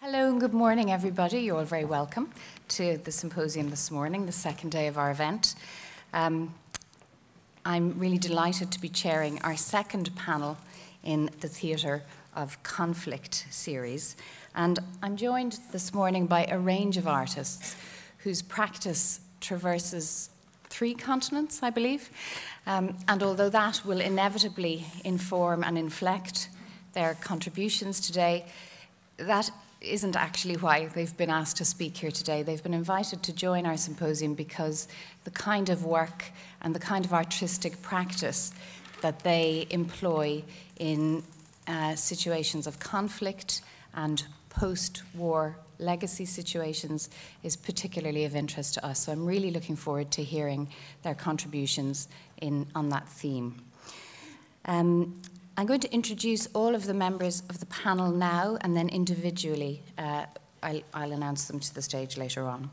Hello and good morning, everybody. You're all very welcome to the symposium this morning, the second day of our event. Um, I'm really delighted to be chairing our second panel in the Theatre of Conflict series. And I'm joined this morning by a range of artists whose practice traverses three continents, I believe. Um, and although that will inevitably inform and inflect their contributions today, that isn't actually why they've been asked to speak here today. They've been invited to join our symposium because the kind of work and the kind of artistic practice that they employ in uh, situations of conflict and post war legacy situations is particularly of interest to us. So I'm really looking forward to hearing their contributions in, on that theme. Um, I'm going to introduce all of the members of the panel now and then individually uh, I'll, I'll, announce them to the stage later on.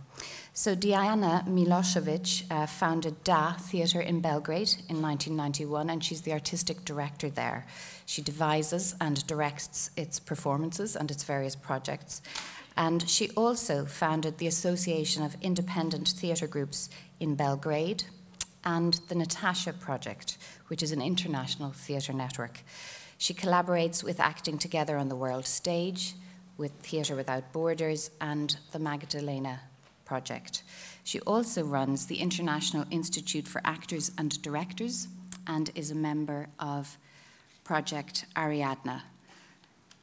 So Dijana Milosevic uh, founded DAH Theatre in Belgrade in 1991 and she's the artistic director there. She devises and directs its performances and its various projects. And she also founded the Association of Independent Theatre Groups in Belgrade, and the Natasha Project, which is an international theatre network. She collaborates with Acting Together on the World Stage, with Theatre Without Borders, and the Magdalena Project. She also runs the International Institute for Actors and Directors and is a member of Project Ariadne,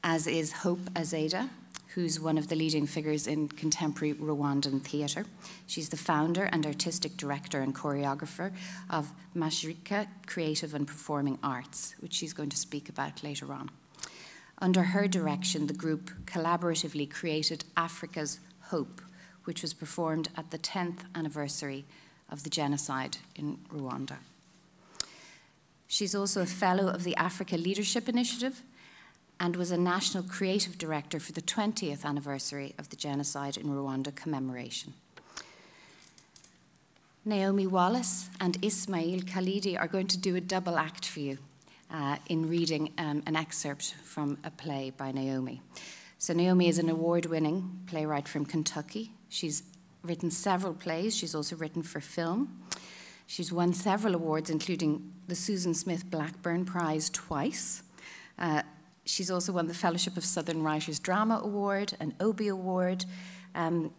as is Hope Azeda, who's one of the leading figures in contemporary Rwandan theatre. She's the founder and artistic director and choreographer of Mashirika Creative and Performing Arts, which she's going to speak about later on. Under her direction, the group collaboratively created Africa's Hope, which was performed at the 10th anniversary of the genocide in Rwanda. She's also a fellow of the Africa Leadership Initiative and was a national creative director for the 20th anniversary of the genocide in Rwanda commemoration. Naomi Wallace and Ismail Khalidi are going to do a double act for you uh, in reading um, an excerpt from a play by Naomi. So, Naomi is an award winning playwright from Kentucky. She's written several plays, she's also written for film. She's won several awards, including the Susan Smith Blackburn Prize twice, uh, She's also won the Fellowship of Southern Writers Drama Award, an Obie Award, um,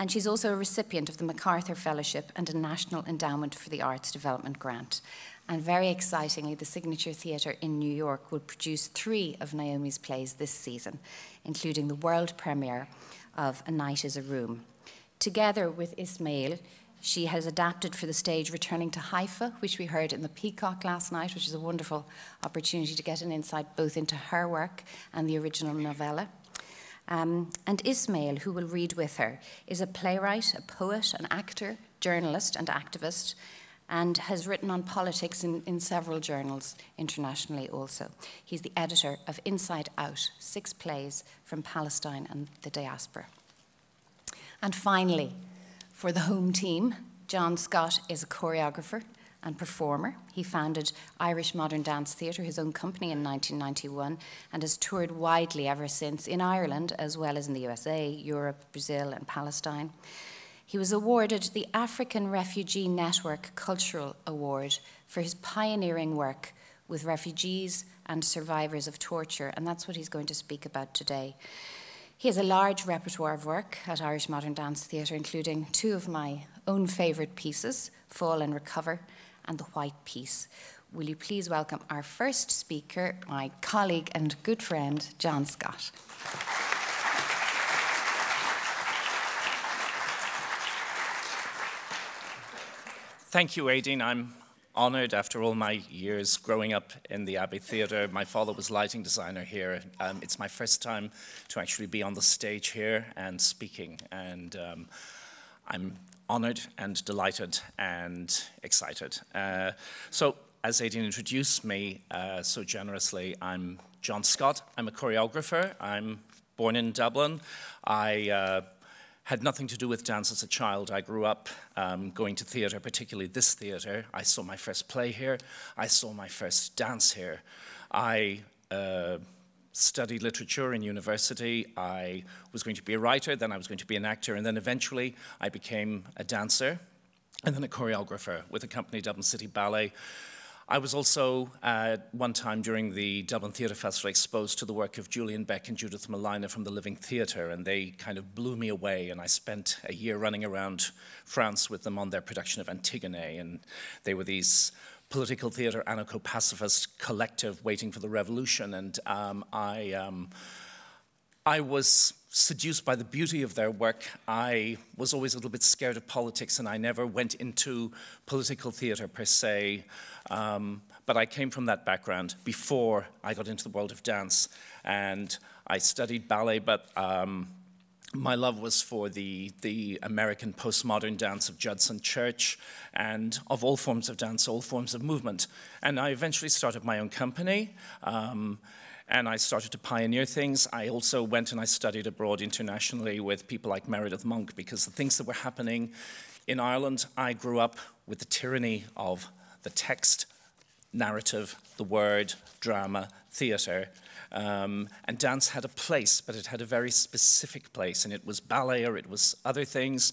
and she's also a recipient of the MacArthur Fellowship and a National Endowment for the Arts Development Grant. And very excitingly, the Signature Theatre in New York will produce three of Naomi's plays this season, including the world premiere of A Night is a Room. Together with Ismail, she has adapted for the stage Returning to Haifa, which we heard in the Peacock last night, which is a wonderful opportunity to get an insight both into her work and the original novella. Um, and Ismail, who will read with her, is a playwright, a poet, an actor, journalist, and activist, and has written on politics in, in several journals internationally also. He's the editor of Inside Out, six plays from Palestine and the diaspora. And finally, for the home team, John Scott is a choreographer and performer. He founded Irish Modern Dance Theatre, his own company, in 1991, and has toured widely ever since in Ireland as well as in the USA, Europe, Brazil, and Palestine. He was awarded the African Refugee Network Cultural Award for his pioneering work with refugees and survivors of torture, and that's what he's going to speak about today. He has a large repertoire of work at Irish Modern Dance Theatre, including two of my own favourite pieces, Fall and Recover and The White Piece. Will you please welcome our first speaker, my colleague and good friend, John Scott. Thank you, Aideen. I'm honored after all my years growing up in the Abbey Theatre. My father was lighting designer here. Um, it's my first time to actually be on the stage here and speaking. And um, I'm honored and delighted and excited. Uh, so, as Aideen introduced me uh, so generously, I'm John Scott. I'm a choreographer. I'm born in Dublin. I uh, had nothing to do with dance as a child. I grew up um, going to theatre, particularly this theatre. I saw my first play here. I saw my first dance here. I uh, studied literature in university. I was going to be a writer, then I was going to be an actor, and then eventually I became a dancer and then a choreographer with the company Dublin City Ballet. I was also, uh, one time during the Dublin Theatre Festival, exposed to the work of Julian Beck and Judith Malina from the Living Theatre, and they kind of blew me away. And I spent a year running around France with them on their production of Antigone, and they were these political theatre anarcho-pacifist collective waiting for the revolution. And um, I, um, I was seduced by the beauty of their work. I was always a little bit scared of politics, and I never went into political theatre per se. Um, but I came from that background before I got into the world of dance, and I studied ballet, but um, my love was for the, the American postmodern dance of Judson Church and of all forms of dance, all forms of movement. And I eventually started my own company. Um, and I started to pioneer things. I also went and I studied abroad internationally with people like Meredith Monk because the things that were happening in Ireland, I grew up with the tyranny of the text, narrative, the word, drama, theatre, um, and dance had a place, but it had a very specific place, and it was ballet or it was other things.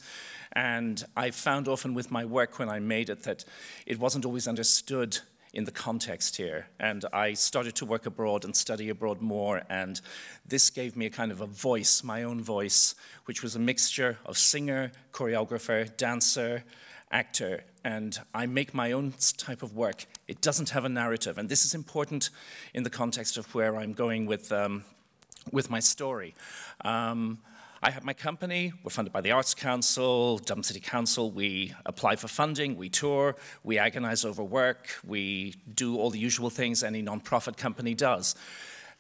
And I found often with my work when I made it that it wasn't always understood in the context here. And I started to work abroad and study abroad more, and this gave me a kind of a voice, my own voice, which was a mixture of singer, choreographer, dancer, actor, and I make my own type of work. It doesn't have a narrative, and this is important in the context of where I'm going with, um, with my story. Um, I have my company, we're funded by the Arts Council, Dublin City Council, we apply for funding, we tour, we agonize over work, we do all the usual things any non-profit company does.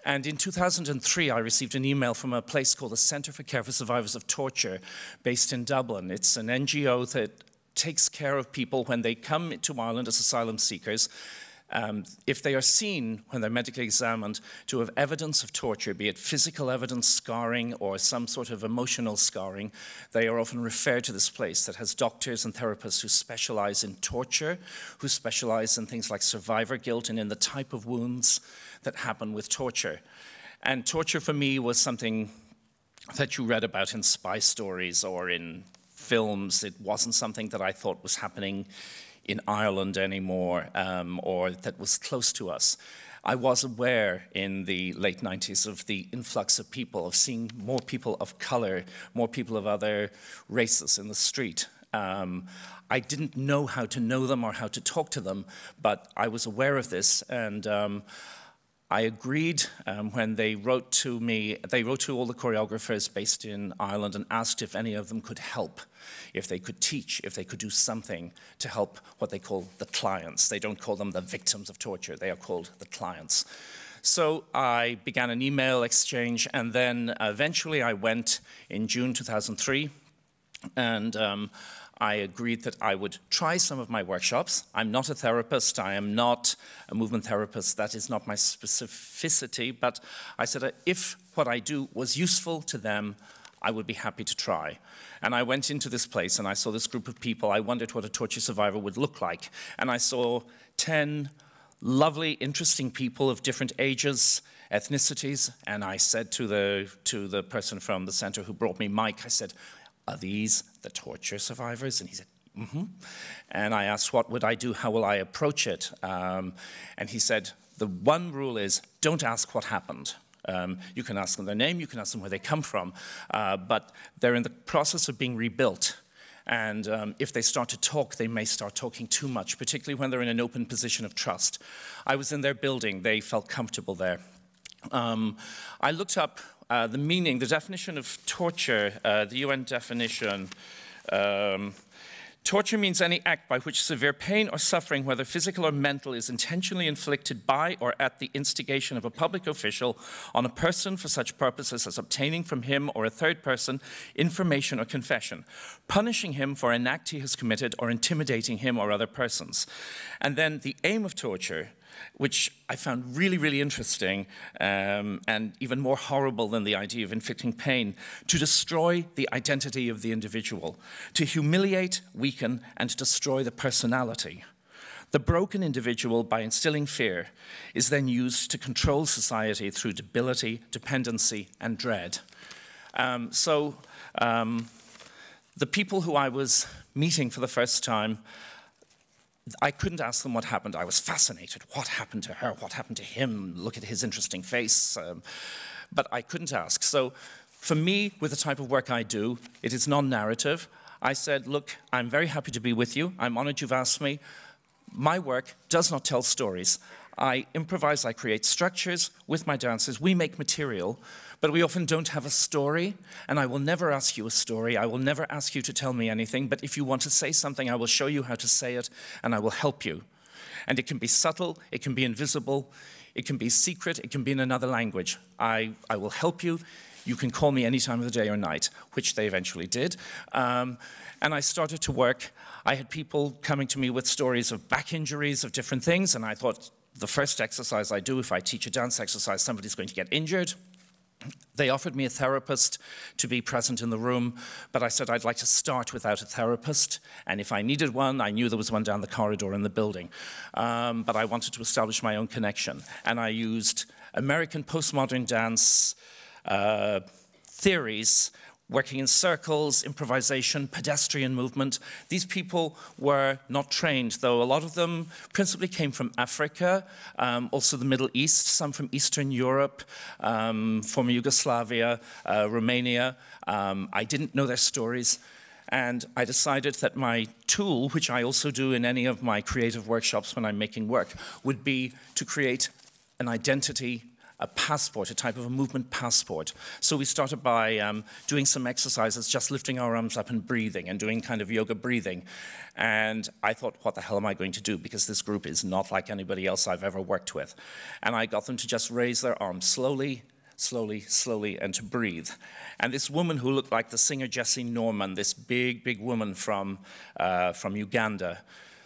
And in 2003, I received an email from a place called the Centre for Care for Survivors of Torture, based in Dublin. It's an NGO that takes care of people when they come to Ireland as asylum seekers. Um, if they are seen when they're medically examined to have evidence of torture, be it physical evidence, scarring, or some sort of emotional scarring, they are often referred to this place that has doctors and therapists who specialize in torture, who specialize in things like survivor guilt and in the type of wounds that happen with torture. And torture for me was something that you read about in spy stories or in films. It wasn't something that I thought was happening in Ireland anymore um, or that was close to us. I was aware in the late 90s of the influx of people, of seeing more people of color, more people of other races in the street. Um, I didn't know how to know them or how to talk to them, but I was aware of this and um, I agreed um, when they wrote to me, they wrote to all the choreographers based in Ireland and asked if any of them could help, if they could teach, if they could do something to help what they call the clients. They don't call them the victims of torture, they are called the clients. So I began an email exchange, and then eventually I went in June 2003, and um, I agreed that I would try some of my workshops. I'm not a therapist, I am not a movement therapist, that is not my specificity, but I said uh, if what I do was useful to them, I would be happy to try. And I went into this place and I saw this group of people. I wondered what a torture survivor would look like. And I saw 10 lovely, interesting people of different ages, ethnicities. And I said to the, to the person from the center who brought me Mike, I said, are these the torture survivors? And he said, mm-hmm. And I asked, what would I do? How will I approach it? Um, and he said, the one rule is don't ask what happened. Um, you can ask them their name, you can ask them where they come from, uh, but they're in the process of being rebuilt. And um, if they start to talk, they may start talking too much, particularly when they're in an open position of trust. I was in their building, they felt comfortable there. Um, I looked up uh, the meaning, the definition of torture, uh, the UN definition. Um, torture means any act by which severe pain or suffering, whether physical or mental, is intentionally inflicted by or at the instigation of a public official on a person for such purposes as obtaining from him or a third person information or confession, punishing him for an act he has committed, or intimidating him or other persons. And then the aim of torture which I found really, really interesting um, and even more horrible than the idea of inflicting pain, to destroy the identity of the individual, to humiliate, weaken, and destroy the personality. The broken individual, by instilling fear, is then used to control society through debility, dependency, and dread. Um, so, um, the people who I was meeting for the first time, I couldn't ask them what happened. I was fascinated. What happened to her? What happened to him? Look at his interesting face. Um, but I couldn't ask. So, for me, with the type of work I do, it is non narrative. I said, Look, I'm very happy to be with you. I'm honored you've asked me. My work does not tell stories. I improvise, I create structures with my dancers. We make material, but we often don't have a story, and I will never ask you a story. I will never ask you to tell me anything, but if you want to say something, I will show you how to say it, and I will help you. And it can be subtle, it can be invisible, it can be secret, it can be in another language. I, I will help you. You can call me any time of the day or night, which they eventually did. Um, and I started to work. I had people coming to me with stories of back injuries, of different things, and I thought, the first exercise I do, if I teach a dance exercise, somebody's going to get injured. They offered me a therapist to be present in the room, but I said I'd like to start without a therapist. And if I needed one, I knew there was one down the corridor in the building. Um, but I wanted to establish my own connection. And I used American postmodern dance uh, theories working in circles, improvisation, pedestrian movement. These people were not trained, though a lot of them principally came from Africa, um, also the Middle East, some from Eastern Europe, um, former Yugoslavia, uh, Romania. Um, I didn't know their stories. And I decided that my tool, which I also do in any of my creative workshops when I'm making work, would be to create an identity a passport, a type of a movement passport. So we started by um, doing some exercises, just lifting our arms up and breathing and doing kind of yoga breathing. And I thought, what the hell am I going to do? Because this group is not like anybody else I've ever worked with. And I got them to just raise their arms slowly, slowly, slowly, and to breathe. And this woman who looked like the singer Jessye Norman, this big, big woman from, uh, from Uganda,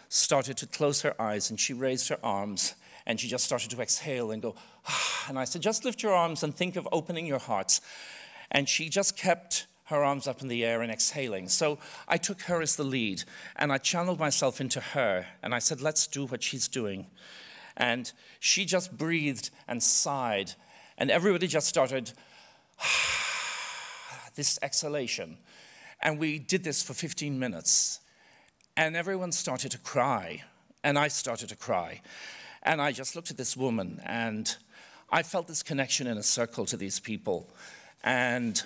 started to close her eyes and she raised her arms and she just started to exhale and go, ah. and I said, just lift your arms and think of opening your hearts. And she just kept her arms up in the air and exhaling. So I took her as the lead and I channeled myself into her and I said, let's do what she's doing. And she just breathed and sighed, and everybody just started this exhalation. And we did this for 15 minutes. And everyone started to cry, and I started to cry. And I just looked at this woman and I felt this connection in a circle to these people. And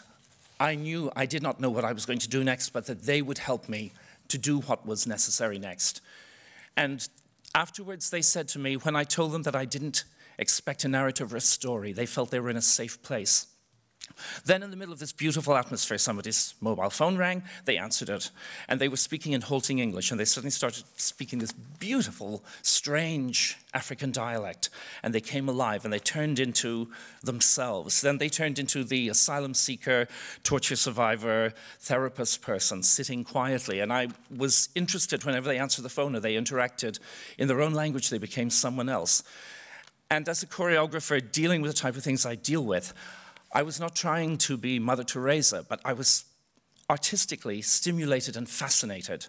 I knew, I did not know what I was going to do next, but that they would help me to do what was necessary next. And afterwards, they said to me, when I told them that I didn't expect a narrative or a story, they felt they were in a safe place. Then, in the middle of this beautiful atmosphere, somebody's mobile phone rang, they answered it, and they were speaking in halting English, and they suddenly started speaking this beautiful, strange African dialect, and they came alive and they turned into themselves. Then they turned into the asylum seeker, torture survivor, therapist person sitting quietly, and I was interested whenever they answered the phone or they interacted in their own language, they became someone else. And as a choreographer, dealing with the type of things I deal with, I was not trying to be Mother Teresa, but I was artistically stimulated and fascinated.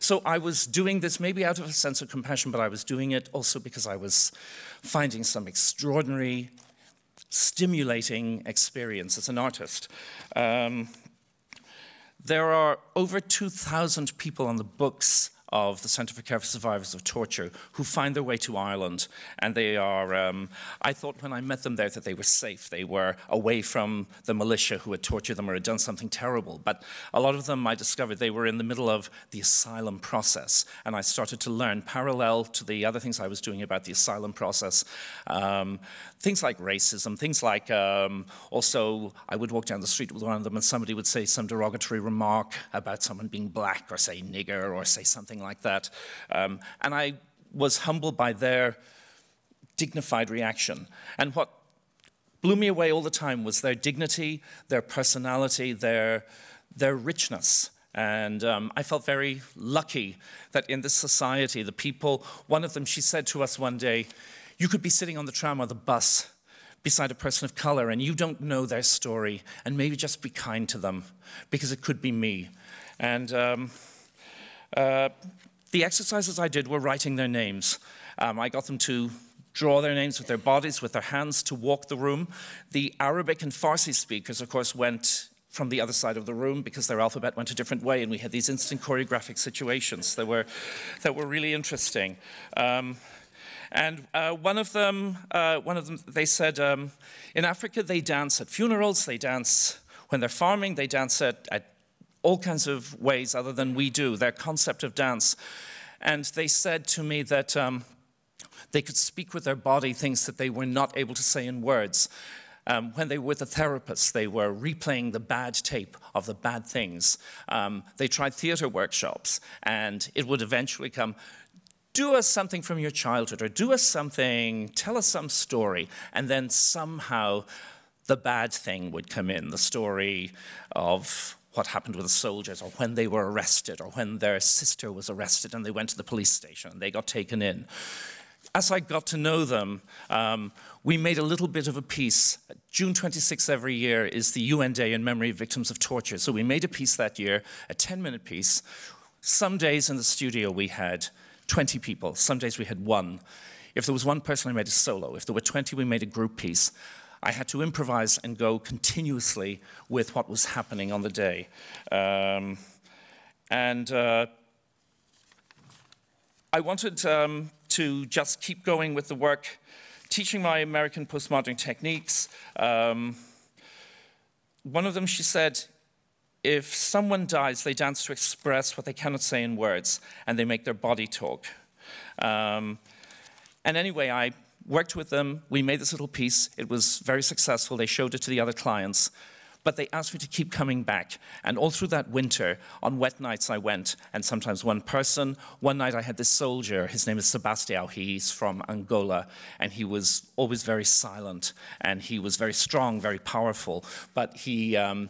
So I was doing this maybe out of a sense of compassion, but I was doing it also because I was finding some extraordinary, stimulating experience as an artist. Um, there are over 2,000 people on the books of the Centre for Care for Survivors of Torture who find their way to Ireland. And they are, um, I thought when I met them there that they were safe. They were away from the militia who had tortured them or had done something terrible. But a lot of them, I discovered, they were in the middle of the asylum process. And I started to learn, parallel to the other things I was doing about the asylum process, um, things like racism, things like um, also I would walk down the street with one of them and somebody would say some derogatory remark about someone being black or say nigger or say something like that. Um, and I was humbled by their dignified reaction. And what blew me away all the time was their dignity, their personality, their, their richness. And um, I felt very lucky that in this society, the people, one of them, she said to us one day, You could be sitting on the tram or the bus beside a person of color and you don't know their story, and maybe just be kind to them because it could be me. And um, the exercises I did were writing their names. Um, I got them to draw their names with their bodies, with their hands, to walk the room. The Arabic and Farsi speakers, of course, went from the other side of the room because their alphabet went a different way, and we had these instant choreographic situations that were, that were really interesting. Um, and uh, one of them, uh, one of them, they said, um, in Africa they dance at funerals, they dance when they're farming, they dance at, at all kinds of ways other than we do. Their concept of dance, and they said to me that um, they could speak with their body things that they were not able to say in words. Um, when they were with a therapist, they were replaying the bad tape of the bad things. Um, they tried theater workshops, and it would eventually come do us something from your childhood, or do us something, tell us some story, and then somehow the bad thing would come in the story of what happened with the soldiers, or when they were arrested, or when their sister was arrested and they went to the police station and they got taken in as I got to know them, um, we made a little bit of a piece. June 26th every year is the UN Day in memory of victims of torture. So we made a piece that year, a 10 minute piece. Some days in the studio we had 20 people, some days we had one. If there was one person, I made a solo. If there were 20, we made a group piece. I had to improvise and go continuously with what was happening on the day. Um, and uh, I wanted um, to just keep going with the work, teaching my American postmodern techniques. Um, one of them, she said, if someone dies, they dance to express what they cannot say in words, and they make their body talk. Um, and anyway, I worked with them. We made this little piece. It was very successful. They showed it to the other clients but they asked me to keep coming back. And all through that winter, on wet nights I went, and sometimes one person. One night I had this soldier, his name is Sebastião, he's from Angola, and he was always very silent, and he was very strong, very powerful, but he, um,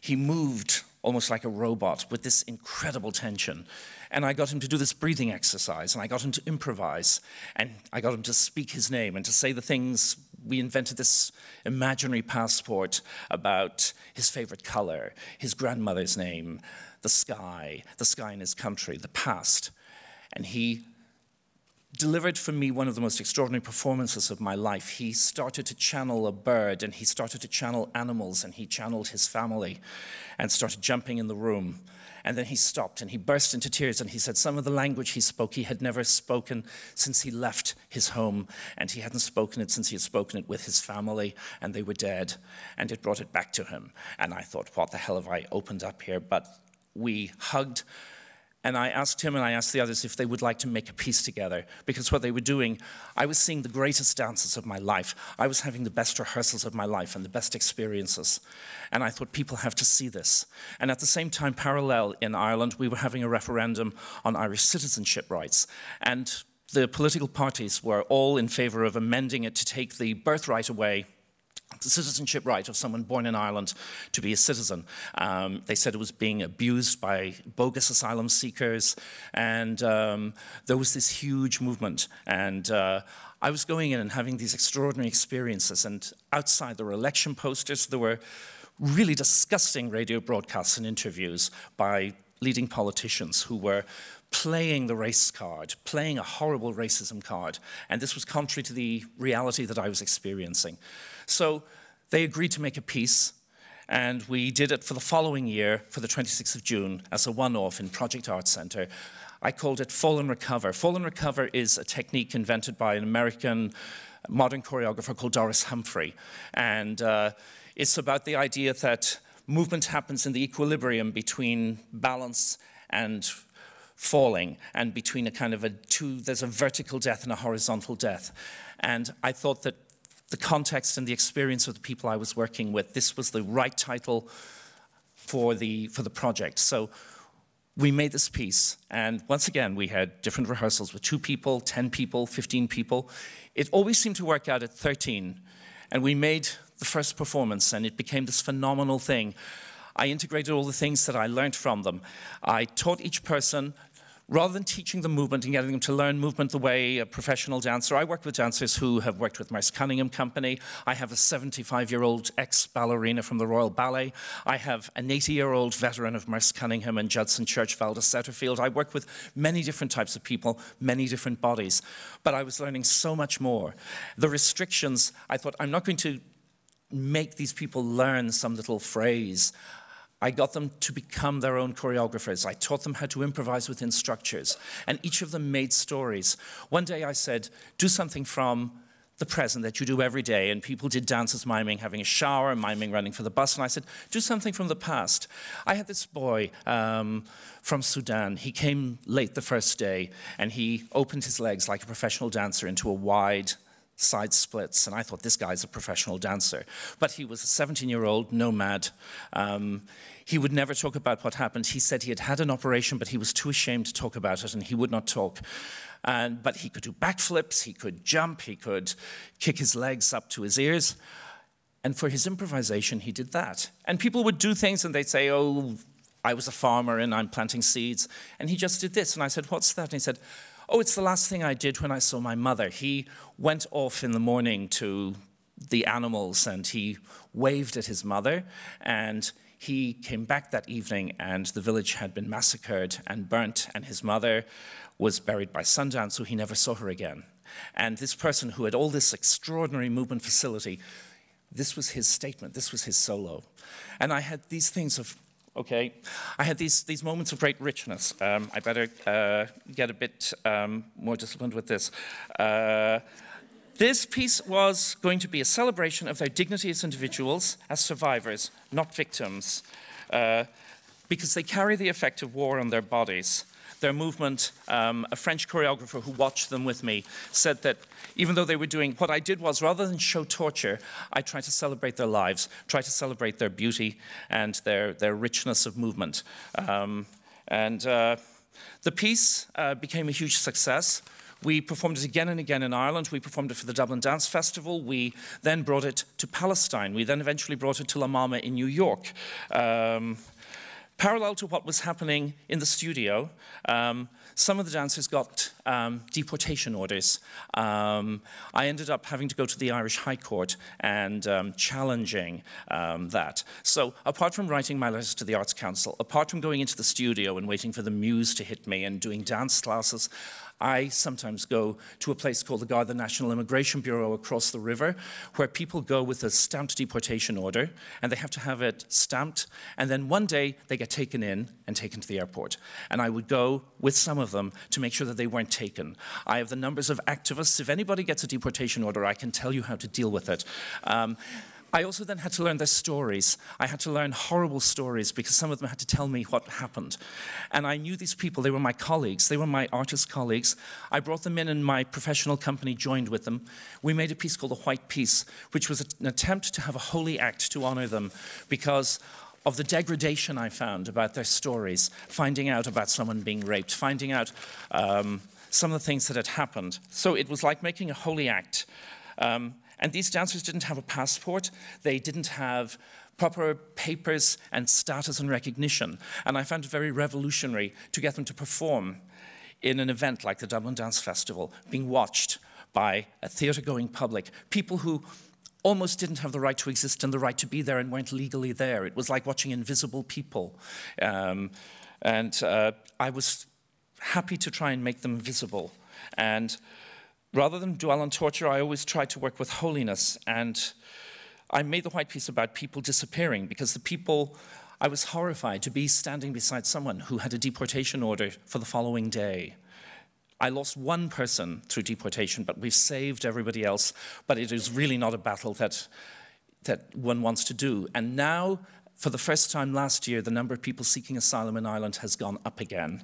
he moved almost like a robot with this incredible tension. And I got him to do this breathing exercise, and I got him to improvise, and I got him to speak his name and to say the things we invented this imaginary passport about his favorite color, his grandmother's name, the sky, the sky in his country, the past. And he delivered for me one of the most extraordinary performances of my life. He started to channel a bird and he started to channel animals and he channeled his family and started jumping in the room. And then he stopped and he burst into tears and he said some of the language he spoke he had never spoken since he left his home. And he hadn't spoken it since he had spoken it with his family and they were dead. And it brought it back to him. And I thought, what the hell have I opened up here? But we hugged and I asked him and I asked the others if they would like to make a piece together because what they were doing, I was seeing the greatest dances of my life. I was having the best rehearsals of my life and the best experiences. And I thought people have to see this. And at the same time, parallel in Ireland, we were having a referendum on Irish citizenship rights. And the political parties were all in favor of amending it to take the birthright away the citizenship right of someone born in Ireland to be a citizen. Um, they said it was being abused by bogus asylum seekers, and um, there was this huge movement. And uh, I was going in and having these extraordinary experiences, and outside there were election posters, there were really disgusting radio broadcasts and interviews by leading politicians who were playing the race card, playing a horrible racism card. And this was contrary to the reality that I was experiencing. So they agreed to make a piece, and we did it for the following year, for the 26th of June, as a one-off in Project Arts Center. I called it Fall and Recover. Fall and Recover is a technique invented by an American modern choreographer called Doris Humphrey. And uh, it's about the idea that movement happens in the equilibrium between balance and falling and between a kind of a two, there's a vertical death and a horizontal death. And I thought that the context and the experience of the people I was working with, this was the right title for the, for the project. So we made this piece, and once again, we had different rehearsals with two people, 10 people, 15 people. It always seemed to work out at 13, and we made the first performance, and it became this phenomenal thing. I integrated all the things that I learned from them. I taught each person rather than teaching them movement and getting them to learn movement the way a professional dancer, I work with dancers who have worked with Merce Cunningham Company. I have a 75 year old ex ballerina from the Royal Ballet. I have an 80 year old veteran of Merce Cunningham and Judson Church, Valda Setterfield. I work with many different types of people, many different bodies. But I was learning so much more. The restrictions, I thought, I'm not going to make these people learn some little phrase. I got them to become their own choreographers. I taught them how to improvise within structures. And each of them made stories. One day I said, do something from the present that you do every day. And people did dances, miming having a shower, miming running for the bus. And I said, do something from the past. I had this boy um, from Sudan. He came late the first day and he opened his legs like a professional dancer into a wide side splits, and I thought this guy's a professional dancer. But he was a 17 year old nomad. Um, he would never talk about what happened. He said he had had an operation, but he was too ashamed to talk about it, and he would not talk. And, but he could do backflips, he could jump, he could kick his legs up to his ears. And for his improvisation, he did that. And people would do things and they'd say, Oh, I was a farmer and I'm planting seeds. And he just did this. And I said, What's that? And he said, Oh, it's the last thing I did when I saw my mother. He went off in the morning to the animals and he waved at his mother and he came back that evening and the village had been massacred and burnt and his mother was buried by sundown so he never saw her again. And this person who had all this extraordinary movement facility this was his statement. This was his solo. And i had these things of okay? I had these, these moments of great richness. Um, I better uh, get a bit um, more disciplined with this. Uh, this piece was going to be a celebration of their dignity as individuals, as survivors, not victims, uh, because they carry the effect of war on their bodies their movement, um, a French choreographer who watched them with me said that even though they were doing, what I did was rather than show torture, I tried to celebrate their lives, try to celebrate their beauty and their, their richness of movement. Um, and uh, the piece uh, became a huge success. We performed it again and again in Ireland. We performed it for the Dublin Dance Festival. We then brought it to Palestine. We then eventually brought it to La Mama in New York. Um, Parallel to what was happening in the studio, um, some of the dancers got um, deportation orders. Um, I ended up having to go to the Irish High Court and um, challenging um, that. So apart from writing my letters to the Arts Council, apart from going into the studio and waiting for the muse to hit me and doing dance classes, I sometimes go to a place called the Garda National Immigration Bureau across the river, where people go with a stamped deportation order, and they have to have it stamped, and then one day they get taken in and taken to the airport. And I would go with some of them to make sure that they weren't taken. I have the numbers of activists. If anybody gets a deportation order, I can tell you how to deal with it. Um, I also then had to learn their stories. I had to learn horrible stories because some of them had to tell me what happened. And I knew these people, they were my colleagues, they were my artist colleagues. I brought them in and my professional company joined with them. We made a piece called The White Piece, which was an attempt to have a holy act to honor them because of the degradation I found about their stories, finding out about someone being raped, finding out um, some of the things that had happened. So it was like making a holy act. Um, and these dancers didn't have a passport, they didn't have proper papers and status and recognition. And I found it very revolutionary to get them to perform in an event like the Dublin Dance Festival, being watched by a theatre going public, people who almost didn't have the right to exist and the right to be there and weren't legally there. It was like watching invisible people. Um, and uh, I was happy to try and make them visible. And Rather than dwell on torture, I always try to work with holiness. And I made the white piece about people disappearing because the people, I was horrified to be standing beside someone who had a deportation order for the following day. I lost one person through deportation, but we've saved everybody else. But it is really not a battle that, that one wants to do. And now for the first time last year, the number of people seeking asylum in Ireland has gone up again.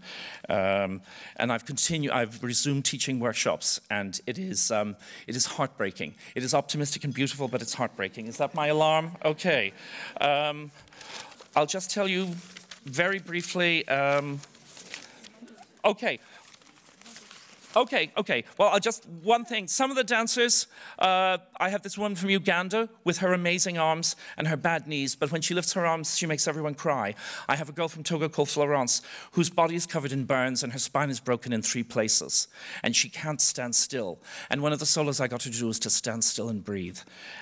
Um, and I've I've resumed teaching workshops, and it is, um, it is heartbreaking. It is optimistic and beautiful, but it's heartbreaking. Is that my alarm? Okay. Um, I'll just tell you very briefly. Um, okay. Okay, okay. Well, I'll just one thing. Some of the dancers, uh, I have this woman from Uganda with her amazing arms and her bad knees, but when she lifts her arms, she makes everyone cry. I have a girl from Togo called Florence, whose body is covered in burns and her spine is broken in three places, and she can't stand still. And one of the solos I got to do was to stand still and breathe,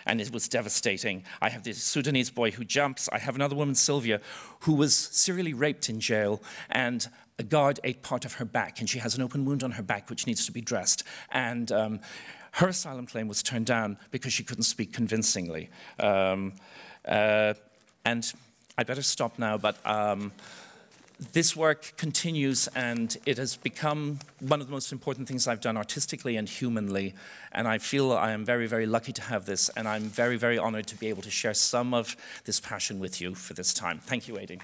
and it was devastating. I have this Sudanese boy who jumps. I have another woman, Sylvia, who was serially raped in jail, and a guard ate part of her back, and she has an open wound on her back which needs to be dressed. And um, her asylum claim was turned down because she couldn't speak convincingly. Um, uh, and I better stop now, but um, this work continues and it has become one of the most important things I've done artistically and humanly. And I feel I am very, very lucky to have this. And I'm very, very honored to be able to share some of this passion with you for this time. Thank you, Aideen.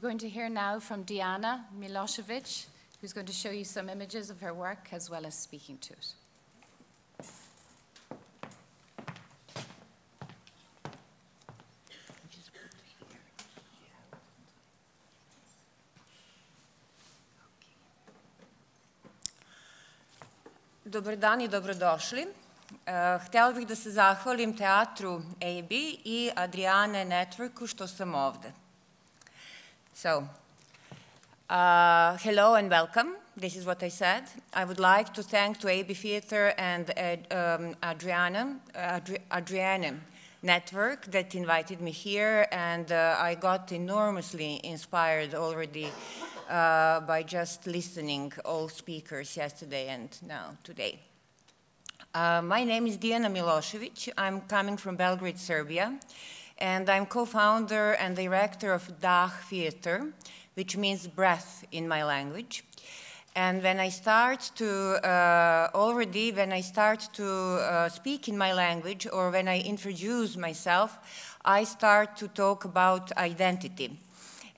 We're going to hear now from Dijana Milosevic, who's going to show you some images of her work as well as speaking to it. Dobar dan i dobrodošli. Uh, htjela bih da se zahvalim teatru AB i Adriane Networku što sam ovde. So, uh, hello and welcome. This is what I said. I would like to thank to Abbey Theatre and uh, um, Adriana, Adri Adriana Network that invited me here, and uh, I got enormously inspired already uh, by just listening all speakers yesterday and now today. Uh, my name is Dijana Milosevic. I'm coming from Belgrade, Serbia and I'm co-founder and director of Dah Theater, which means breath in my language. And when I start to, uh, already when I start to uh, speak in my language or when I introduce myself, I start to talk about identity.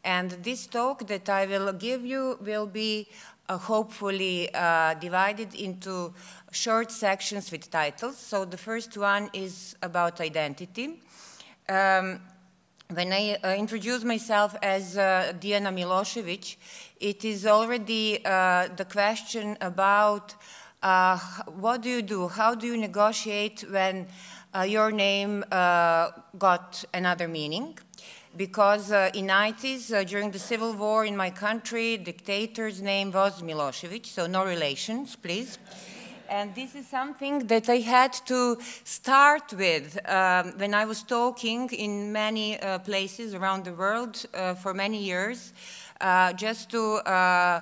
And this talk that I will give you will be uh, hopefully uh, divided into short sections with titles. So the first one is about identity. Um, when I uh, introduce myself as uh, Dijana Milosevic, it is already uh, the question about uh, what do you do, how do you negotiate when uh, your name uh, got another meaning. Because in 90s, during the civil war in my country, dictator's name was Milosevic, so no relations, please and this is something that I had to start with um, when I was talking in many uh, places around the world uh, for many years, uh, just to uh,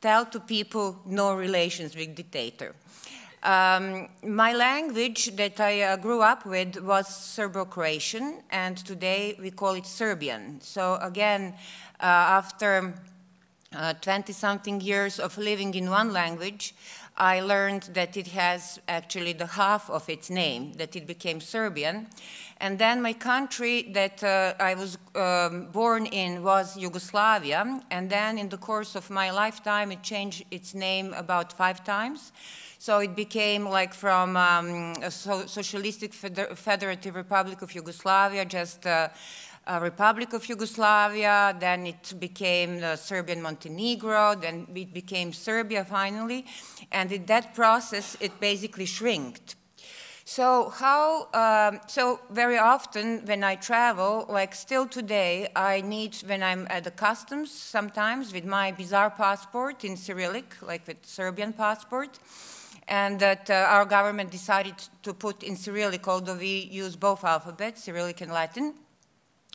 tell to people no relations with dictator. Um, my language that I uh, grew up with was Serbo-Croatian, and today we call it Serbian. So again, uh, after 20-something years of living in one language, I learned that it has actually the half of its name, that it became Serbian. And then my country that uh, I was um, born in was Yugoslavia. And then in the course of my lifetime, it changed its name about five times. So it became like from um, a so socialistic Feder federative republic of Yugoslavia, just uh, uh, Republic of Yugoslavia, then it became the Serbian Montenegro, then it became Serbia finally, and in that process it basically shrinked. So how, um, so very often when I travel, like still today, I need, when I'm at the customs, sometimes with my bizarre passport in Cyrillic, like with Serbian passport, and that uh, our government decided to put in Cyrillic, although we use both alphabets, Cyrillic and Latin.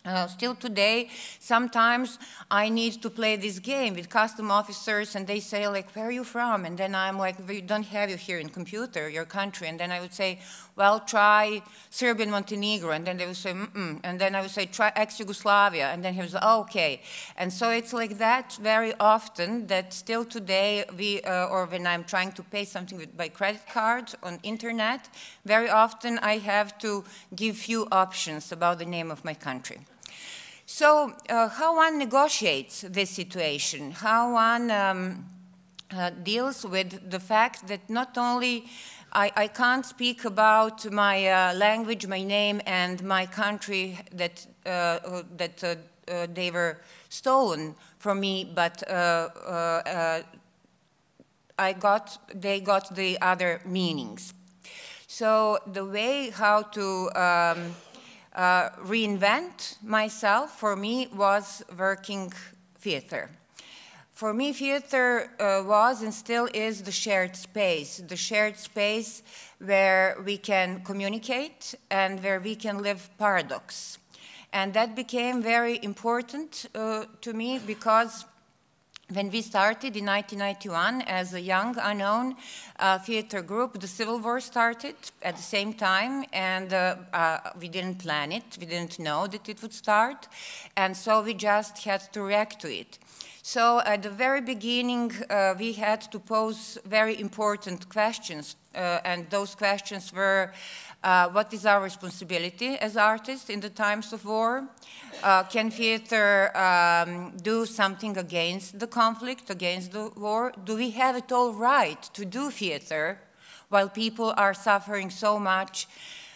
Uh, still today, sometimes I need to play this game with custom officers and they say like, where are you from? And then I'm like, we don't have you here in computer, your country. And then I would say, well, try Serbian Montenegro. And then they would say, mm-mm. And then I would say, try ex-Yugoslavia. And then he was like, oh, okay. And so it's like that very often that still today, we, uh, or when I'm trying to pay something with, by credit card on internet, very often I have to give few options about the name of my country. So uh, how one negotiates this situation, how one um, uh, deals with the fact that not only I, I can't speak about my uh, language, my name, and my country that, uh, uh, that uh, they were stolen from me, but I got, they got the other meanings. So the way how to um, uh, reinvent myself for me was working theater. For me, theater uh, was and still is the shared space, the shared space where we can communicate and where we can live paradox. And that became very important uh, to me because when we started in 1991 as a young, unknown uh, theater group, the Civil War started at the same time, and uh, uh, we didn't plan it. We didn't know that it would start, and so we just had to react to it. So at the very beginning, uh, we had to pose very important questions, uh, and those questions were, uh, what is our responsibility as artists in the times of war? Uh, can theater um, do something against the conflict, against the war? Do we have it all right to do theater while people are suffering so much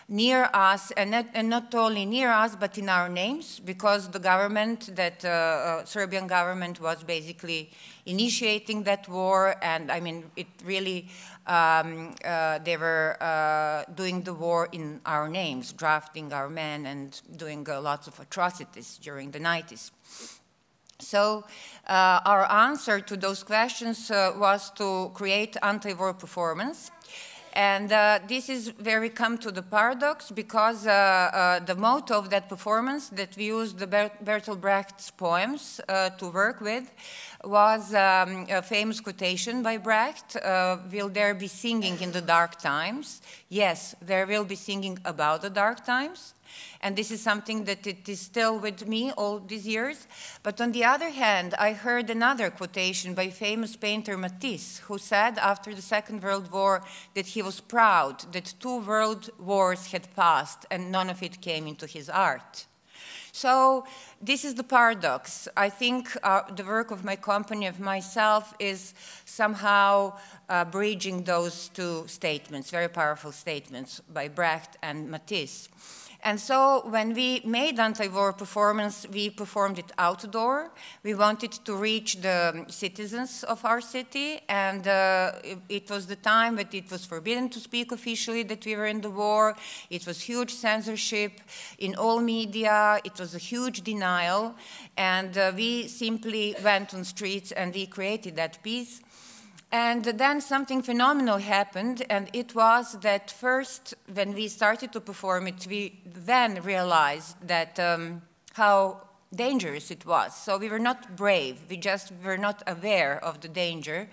near us, and not, and not, only near us, but in our names, because the government, that uh, uh, Serbian government was basically initiating that war, and I mean, it really um, uh, they were uh, doing the war in our names, drafting our men and doing uh, lots of atrocities during the 90s. So uh, our answer to those questions uh, was to create anti-war performance. And uh, this is where we come to the paradox because the motto of that performance that we used the Bertolt Brecht's poems to work with was um, a famous quotation by Brecht, uh, will there be singing in the dark times? Yes, there will be singing about the dark times. And this is something that it is still with me all these years. But on the other hand, I heard another quotation by famous painter Matisse, who said after the Second World War that he was proud that two world wars had passed and none of it came into his art. So this is the paradox. I think uh, the work of my company, of myself, is somehow uh, bridging those two statements, very powerful statements by Brecht and Matisse. And so when we made anti-war performance, we performed it outdoor. We wanted to reach the citizens of our city, and uh, it, it, was the time that it was forbidden to speak officially that we were in the war. It was huge censorship in all media. It was a huge denial, and uh, we simply went on streets and we created that piece. And then something phenomenal happened, and it was that first, when we started to perform it, we then realized that um, how dangerous it was. So we were not brave, we just were not aware of the danger.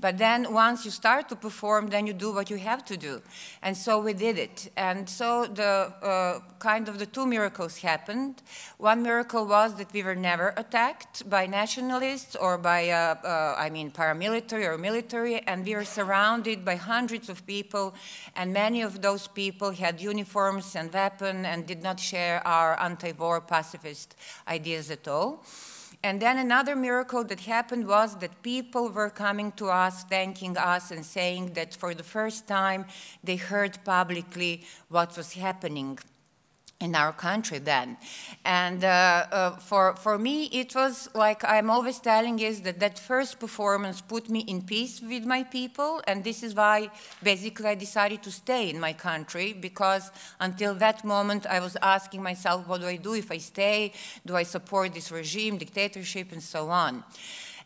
But then once you start to perform, then you do what you have to do. And so we did it. And so the uh, kind of the two miracles happened. One miracle was that we were never attacked by nationalists or by, uh, uh, I mean, paramilitary or military, and we were surrounded by hundreds of people, and many of those people had uniforms and weapons and did not share our anti-war pacifist ideas at all. And then another miracle that happened was that people were coming to us, thanking us, and saying that for the first time they heard publicly what was happening in our country then. And uh, uh, for, for me, it was like I'm always telling is that that first performance put me in peace with my people. And this is why basically I decided to stay in my country because until that moment I was asking myself, what do I do if I stay? Do I support this regime, dictatorship, and so on?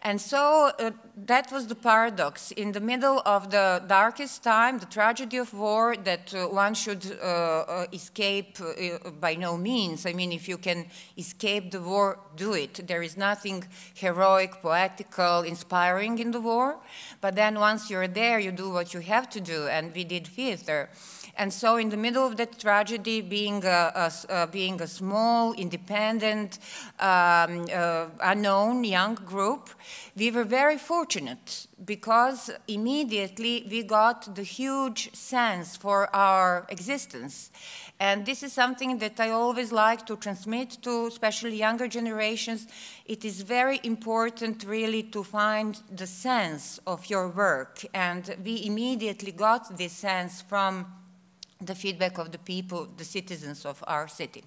And so uh, that was the paradox. In the middle of the darkest time, the tragedy of war, that uh, one should uh, uh escape uh, by no means. I mean, if you can escape the war, do it. There is nothing heroic, poetical, inspiring in the war. But then once you're there, you do what you have to do. And we did theater. And so in the middle of that tragedy, being a, a, being a small, independent, um, uh, unknown young group, we were very fortunate because immediately we got the huge sense for our existence. And this is something that I always like to transmit to especially younger generations. It is very important really to find the sense of your work. And we immediately got this sense from the feedback of the people, the citizens of our city.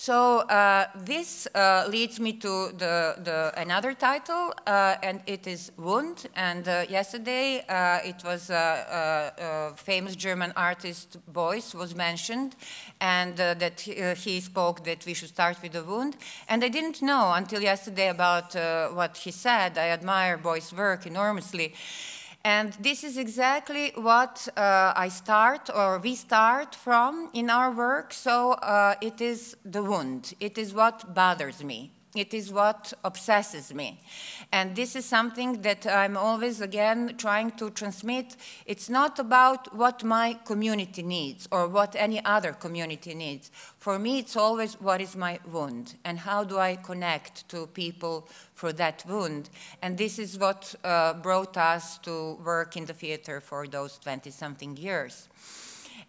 So uh, this uh, leads me to the, the another title, uh, and it is Wund. And uh, yesterday uh, it was a, a, famous German artist Beuys was mentioned, and uh, that he, he, spoke that we should start with the wound. And I didn't know until yesterday about what he said. I admire Beuys' work enormously. And this is exactly what uh, I start or we start from in our work. So uh, it is the wound. It is what bothers me. It is what obsesses me. And this is something that I'm always, again, trying to transmit. It's not about what my community needs or what any other community needs. For me, it's always what is my wound and how do I connect to people for that wound. And this is what uh, brought us to work in the theater for those 20 something years.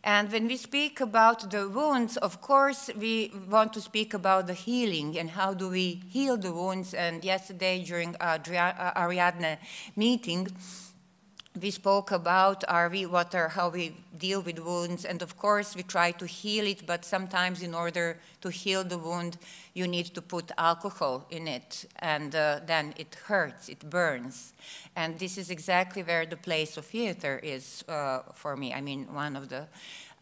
And when we speak about the wounds, of course, we want to speak about the healing and how do we heal the wounds. And yesterday during Ariadne meeting, we spoke about what are, how we deal with wounds, and of course we try to heal it, but sometimes in order to heal the wound, you need to put alcohol in it, and uh, then it hurts, it burns. And this is exactly where the place of theater is uh, for me. I mean, one of the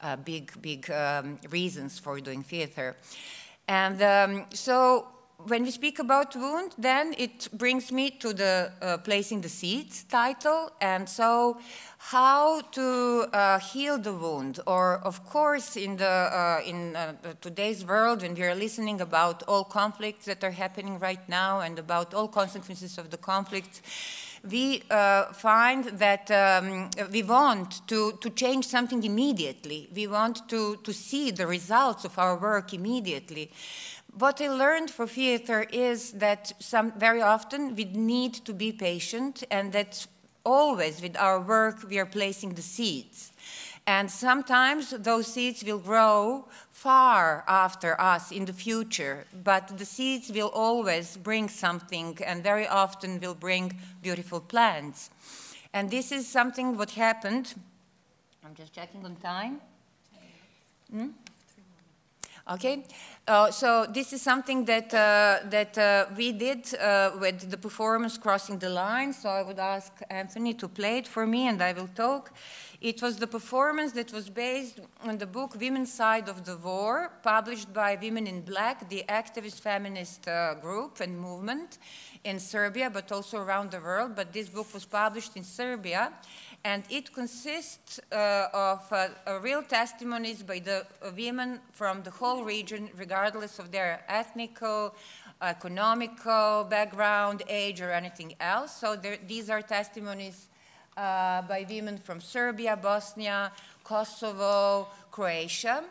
uh, big, big um, reasons for doing theater. And um, so when we speak about wound, then it brings me to the uh, placing the seeds title. And so how to uh, heal the wound, or of course in, the, uh, in uh, today's world when we are listening about all conflicts that are happening right now and about all consequences of the conflicts, we uh, find that um, we want to, to change something immediately. We want to, to see the results of our work immediately what I learned for theater is that some, very often we need to be patient and that always with our work we are placing the seeds. And sometimes those seeds will grow far after us in the future, but the seeds will always bring something and very often will bring beautiful plants. And this is something what happened. I'm just checking on time. Hmm? Okay, uh, so this is something that uh, that uh, we did uh, with the performance crossing the line. So I would ask Anthony to play it for me, and I will talk. It was the performance that was based on the book Women's Side of the War, published by Women in Black, the activist feminist uh, group and movement in Serbia, but also around the world. But this book was published in Serbia and it consists uh, of uh, real testimonies by the women from the whole region, regardless of their ethnical, economical background, age, or anything else. So there, these are testimonies uh, by women from Serbia, Bosnia, Kosovo, Croatia.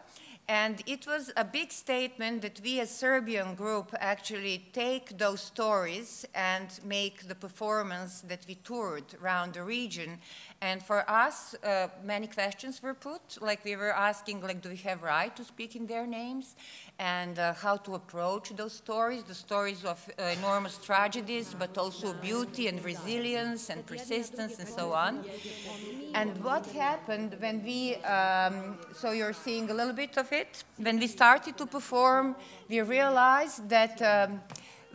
And it was a big statement that we as Serbian group actually take those stories and make the performance that we toured around the region. And for us, uh, many questions were put, like we were asking, like, do we have right to speak in their names? And uh, how to approach those stories, the stories of uh, enormous tragedies, but also beauty and resilience and persistence and so on. And what happened when we, um, so you're seeing a little bit of it, when we started to perform, we realized that um,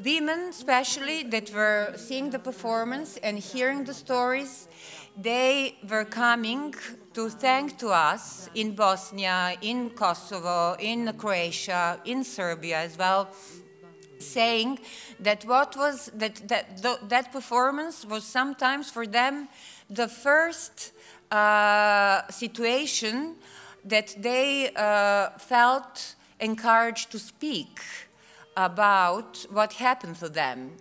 women, especially, that were seeing the performance and hearing the stories, they were coming to thank to us in Bosnia, in Kosovo, in Croatia, in Serbia as well, saying that what was that that that performance was sometimes for them the first uh, situation that they uh, felt encouraged to speak about what happened to them.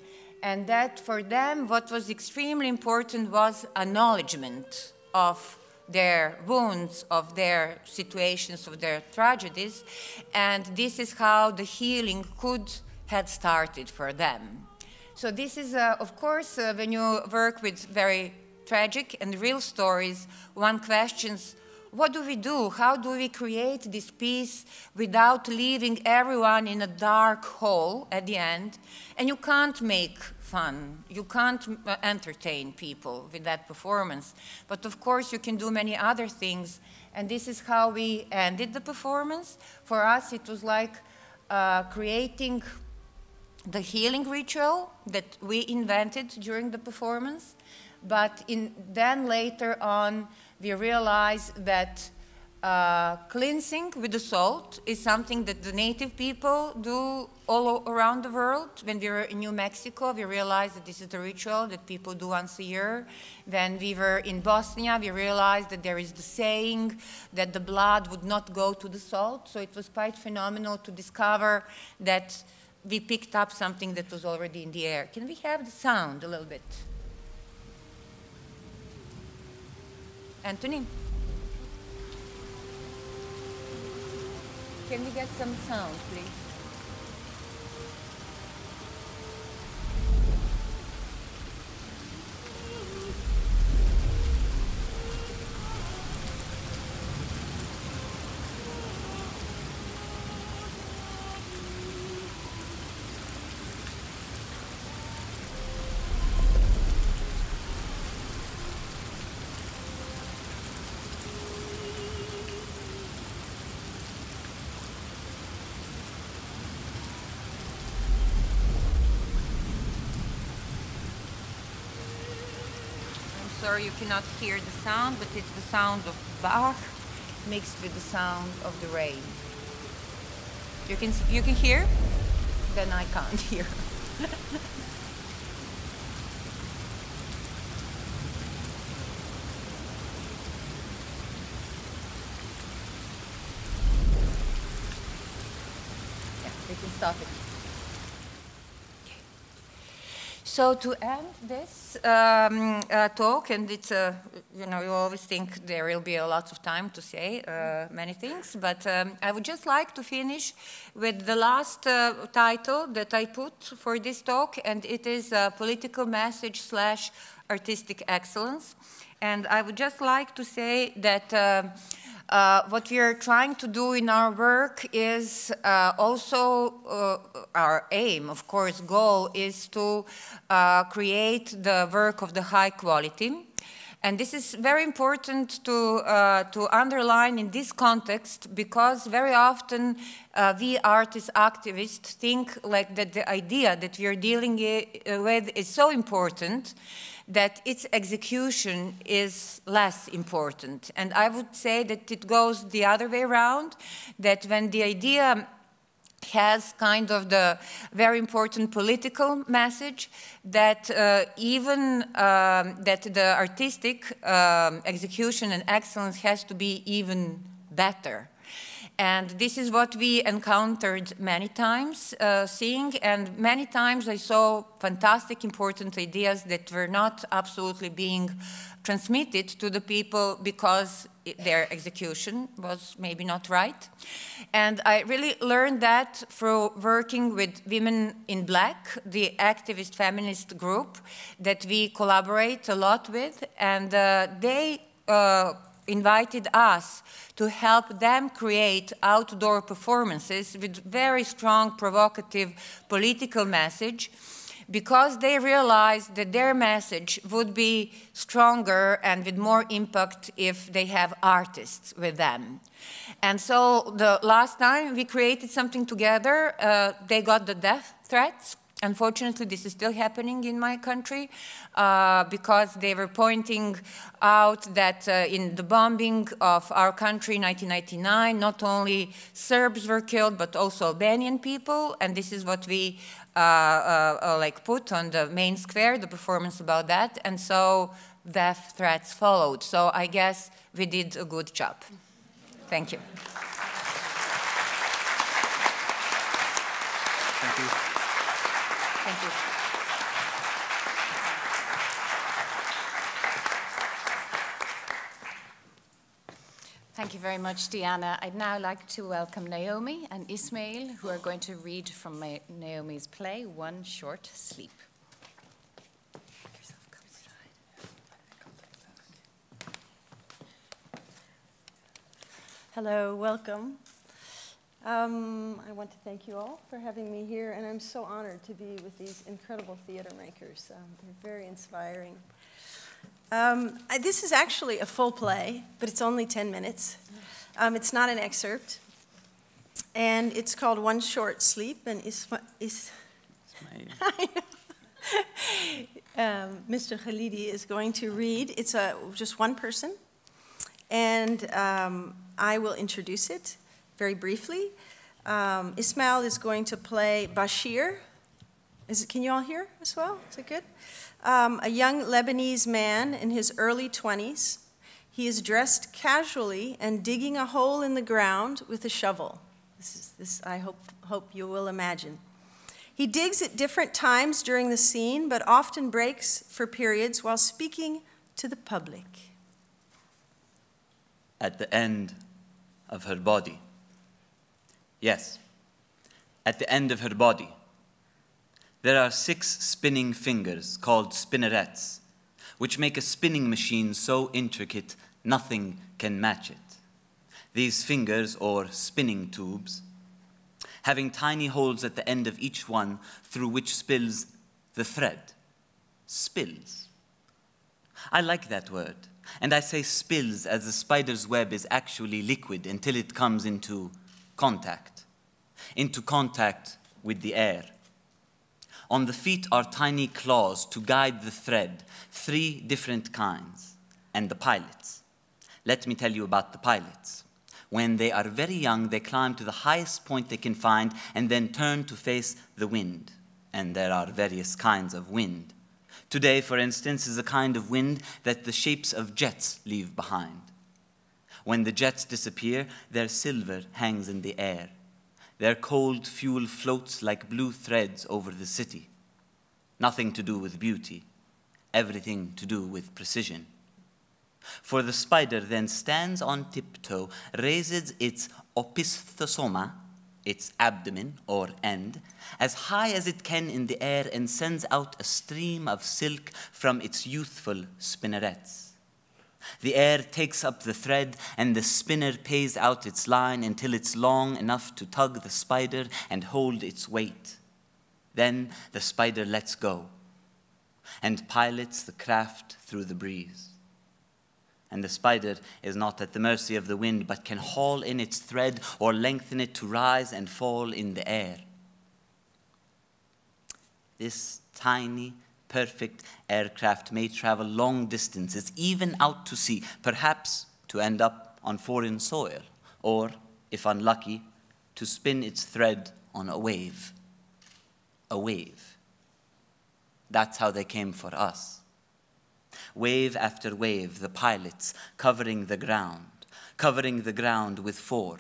And that for them, what was extremely important was acknowledgement of their wounds, of their situations, of their tragedies, and this is how the healing could had started for them. So this is, uh, of course, uh, when you work with very tragic and real stories, one questions, what do we do? How do we create this peace without leaving everyone in a dark hole at the end? And you can't make fun. You can't uh, entertain people with that performance. But of course, you can do many other things. And this is how we ended the performance. For us, it was like uh, creating the healing ritual that we invented during the performance. But in, then later on, we realized that uh, cleansing with the salt is something that the native people do all around the world. When we were in New Mexico, we realized that this is the ritual that people do once a year. When we were in Bosnia, we realized that there is the saying that the blood would not go to the salt. So it was quite phenomenal to discover that we picked up something that was already in the air. Can we have the sound a little bit? Anthony? Can we get some sound, please? Sorry you cannot hear the sound, but it's the sound of Bach mixed with the sound of the rain. You can, you can hear? Then I can't hear. yeah, we can stop it. So to end this um, uh, talk, and it's, uh, you know, you always think there will be a lot of time to say uh, many things, but um, I would just like to finish with the last uh, title that I put for this talk, and it is Political Message slash Artistic Excellence. And I would just like to say that um, uh, what we are trying to do in our work is uh, also uh, our aim, of course, goal is to uh, create the work of the high quality. And this is very important to, uh, to underline in this context because very often we artists, activists think like that the idea that we are dealing with is so important that its execution is less important. And I would say that it goes the other way around, that when the idea has kind of the very important political message that uh, even um, that the artistic um, execution and excellence has to be even better. And this is what we encountered many times uh, seeing, and many times I saw fantastic, important ideas that were not absolutely being transmitted to the people because their execution was maybe not right. And I really learned that through working with Women in Black, the activist feminist group that we collaborate a lot with, and uh, they uh, invited us to help them create outdoor performances with very strong, provocative political message because they realized that their message would be stronger and with more impact if they have artists with them. And so the last time we created something together, uh, they got the death threats Unfortunately, this is still happening in my country uh, because they were pointing out that uh, in the bombing of our country in 1999, not only Serbs were killed, but also Albanian people, and this is what we uh, uh, uh like put on the main square, the performance about that, and so death threats followed. So I guess we did a good job. Thank you. Thank you. Thank you. Thank you very much, Dijana. I'd now like to welcome Naomi and Ismail, who are going to read from Naomi's play, One Short Sleepe. Hello, welcome. Um, I want to thank you all for having me here, and I'm so honored to be with these incredible theater makers. Um, they're very inspiring. Um, I, this is actually a full play, but it's only 10 minutes. Um, it's not an excerpt. And it's called One Short Sleepe, and Isma, is, um, Mr. Khalidi is going to read. It's a, just one person, and um, I will introduce it very briefly. Um, Ismail is going to play Bashir. Is it, can you all hear as well? Is it good? Um, a young Lebanese man in his early 20s. He is dressed casually and digging a hole in the ground with a shovel. This is this I hope, hope you will imagine. He digs at different times during the scene, but often breaks for periods while speaking to the public. At the end of her body. Yes, at the end of her body there are six spinning fingers called spinnerets, which make a spinning machine so intricate nothing can match it. These fingers, or spinning tubes, having tiny holes at the end of each one through which spills the thread. Spills. I like that word, and I say spills as the spider's web is actually liquid until it comes into contact, into contact with the air. On the feet are tiny claws to guide the thread, three different kinds, and the pilots. Let me tell you about the pilots. When they are very young, they climb to the highest point they can find and then turn to face the wind. And there are various kinds of wind. Today, for instance, is a kind of wind that the shapes of jets leave behind. When the jets disappear, their silver hangs in the air. Their cold fuel floats like blue threads over the city. Nothing to do with beauty, everything to do with precision. For the spider then stands on tiptoe, raises its opisthosoma, its abdomen or end, as high as it can in the air and sends out a stream of silk from its youthful spinnerets. The air takes up the thread, and the spinner pays out its line until it's long enough to tug the spider and hold its weight. Then the spider lets go and pilots the craft through the breeze. And the spider is not at the mercy of the wind, but can haul in its thread or lengthen it to rise and fall in the air. This tiny perfect aircraft may travel long distances, even out to sea, perhaps to end up on foreign soil, or, if unlucky, to spin its thread on a wave. A wave. That's how they came for us. Wave after wave, the pilots covering the ground, covering the ground with four,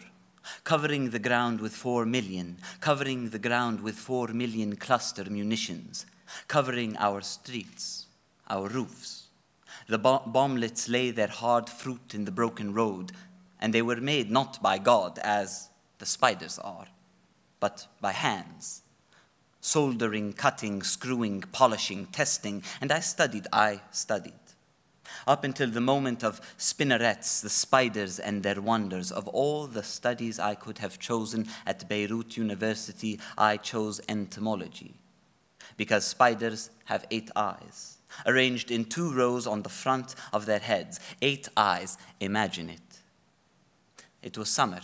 covering the ground with four million, covering the ground with four million cluster munitions, covering our streets, our roofs. The bomblets lay their hard fruit in the broken road, and they were made not by God, as the spiders are, but by hands. Soldering, cutting, screwing, polishing, testing, and I studied, I studied. Up until the moment of spinnerets, the spiders and their wonders, of all the studies I could have chosen at Beirut University, I chose entomology because spiders have eight eyes, arranged in two rows on the front of their heads. Eight eyes, imagine it. It was summer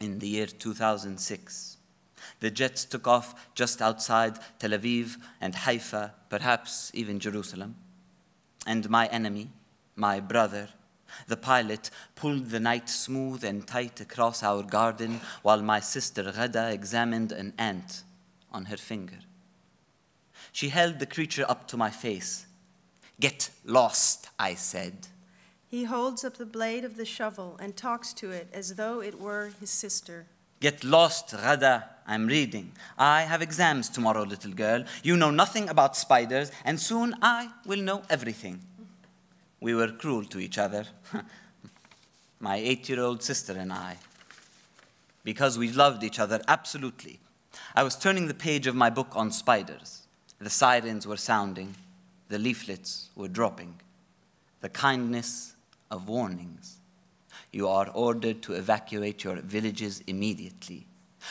in the year 2006. The jets took off just outside Tel Aviv and Haifa, perhaps even Jerusalem. And my enemy, my brother, the pilot pulled the night smooth and tight across our garden while my sister Ghada examined an ant on her finger. She held the creature up to my face. Get lost, I said. He holds up the blade of the shovel and talks to it as though it were his sister. Get lost, Ghada. I'm reading. I have exams tomorrow, little girl. You know nothing about spiders, and soon I will know everything. We were cruel to each other. my eight year old sister and I, because we loved each other absolutely. I was turning the page of my book on spiders. The sirens were sounding, the leaflets were dropping. The kindness of warnings. You are ordered to evacuate your villages immediately.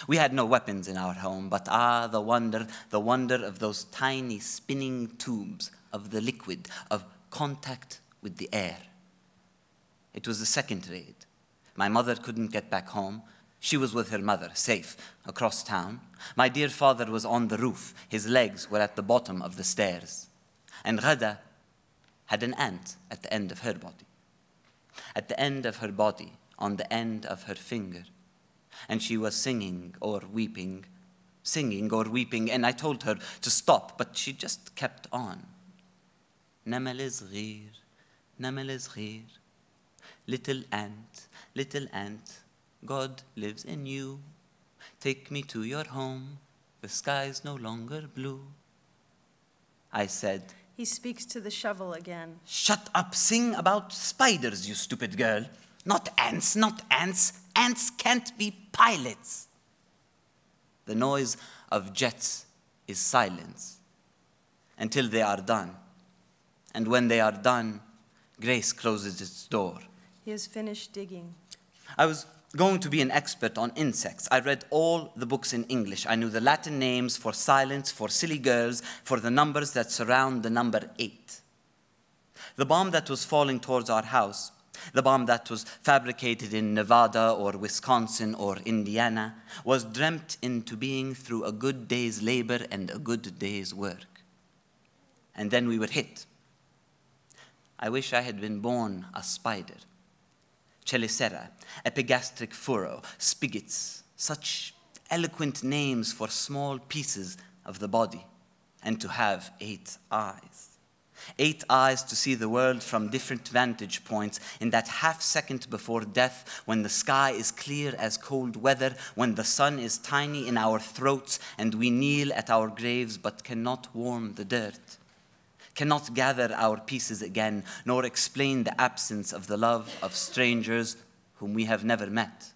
We had no weapons in our home, but ah, the wonder, the wonder of those tiny spinning tubes of the liquid, of contact with the air. It was the second raid. My mother couldn't get back home. She was with her mother, safe, across town. My dear father was on the roof. His legs were at the bottom of the stairs. And Ghada had an ant at the end of her body. At the end of her body, on the end of her finger. And she was singing or weeping, singing or weeping, and I told her to stop, but she just kept on. نمل صغير نمل صغير Little ant, little ant, God lives in you. Take me to your home, the sky's no longer blue. I said, He speaks to the shovel again. Shut up, sing about spiders, you stupid girl. Not ants, not ants. Ants can't be pilots. The noise of jets is silence until they are done. And when they are done, grace closes its door. He has finished digging. I was going to be an expert on insects. I read all the books in English. I knew the Latin names for silence, for silly girls, for the numbers that surround the number eight. The bomb that was falling towards our house, the bomb that was fabricated in Nevada or Wisconsin or Indiana, was dreamt into being through a good day's labor and a good day's work. And then we were hit. I wish I had been born a spider. Chelicera, epigastric furrow, spigots, such eloquent names for small pieces of the body, and to have eight eyes. Eight eyes to see the world from different vantage points in that half second before death when the sky is clear as cold weather, when the sun is tiny in our throats and we kneel at our graves but cannot warm the dirt cannot gather our pieces again, nor explain the absence of the love of strangers whom we have never met,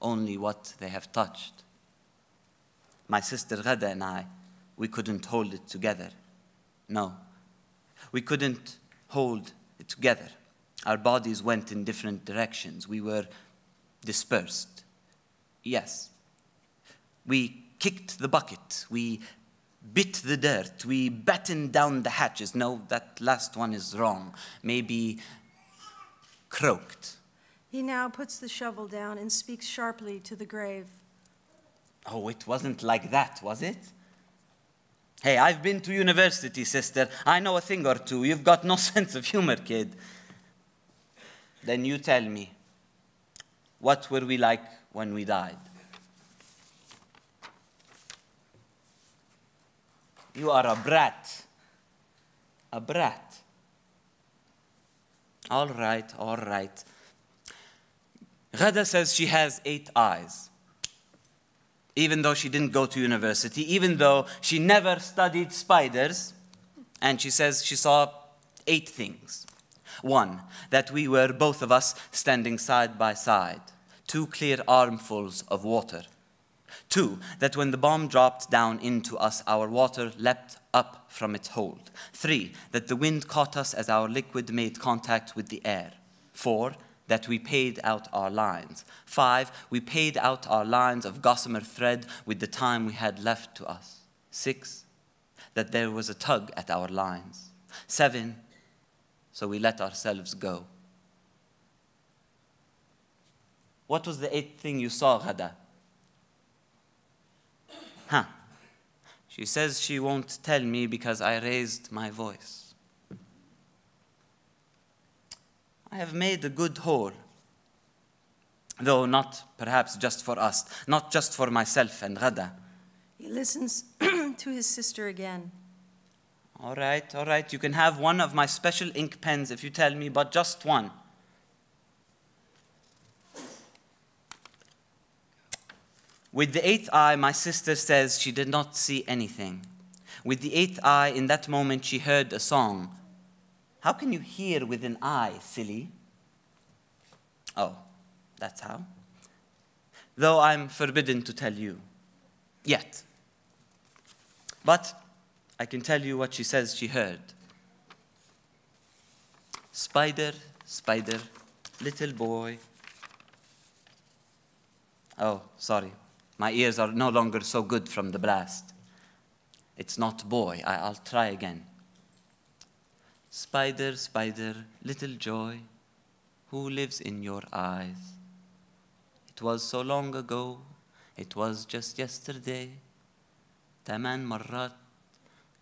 only what they have touched. My sister Ghada and I, we couldn't hold it together. No, we couldn't hold it together. Our bodies went in different directions. We were dispersed. Yes. We kicked the bucket. We bit the dirt, we battened down the hatches. No, that last one is wrong. Maybe croaked. He now puts the shovel down and speaks sharply to the grave. Oh, it wasn't like that, was it? Hey, I've been to university, sister. I know a thing or two. You've got no sense of humor, kid. Then you tell me, what were we like when we died? You are a brat. A brat. All right, all right. Ghada says she has eight eyes. Even though she didn't go to university, even though she never studied spiders, and she says she saw eight things. One, that we were both of us standing side by side, two clear armfuls of water. Two, that when the bomb dropped down into us, our water leapt up from its hold. Three, that the wind caught us as our liquid made contact with the air. Four, that we paid out our lines. Five, we paid out our lines of gossamer thread with the time we had left to us. Six, that there was a tug at our lines. Seven, so we let ourselves go. What was the eighth thing you saw, Ghada? Huh. She says she won't tell me because I raised my voice. I have made a good hole, though not perhaps just for us, not just for myself and Ghada. He listens to his sister again. All right, all right, you can have one of my special ink pens if you tell me, but just one. With the eighth eye, my sister says she did not see anything. With the eighth eye, in that moment, she heard a song. How can you hear with an eye, silly? Oh, that's how? Though I'm forbidden to tell you. Yet. But I can tell you what she says she heard. Spider, spider, little boy. Oh, sorry. My ears are no longer so good from the blast. It's not boy. I, I'll try again. Spider, spider, little joy, who lives in your eyes? It was so long ago, it was just yesterday. ثمان مرات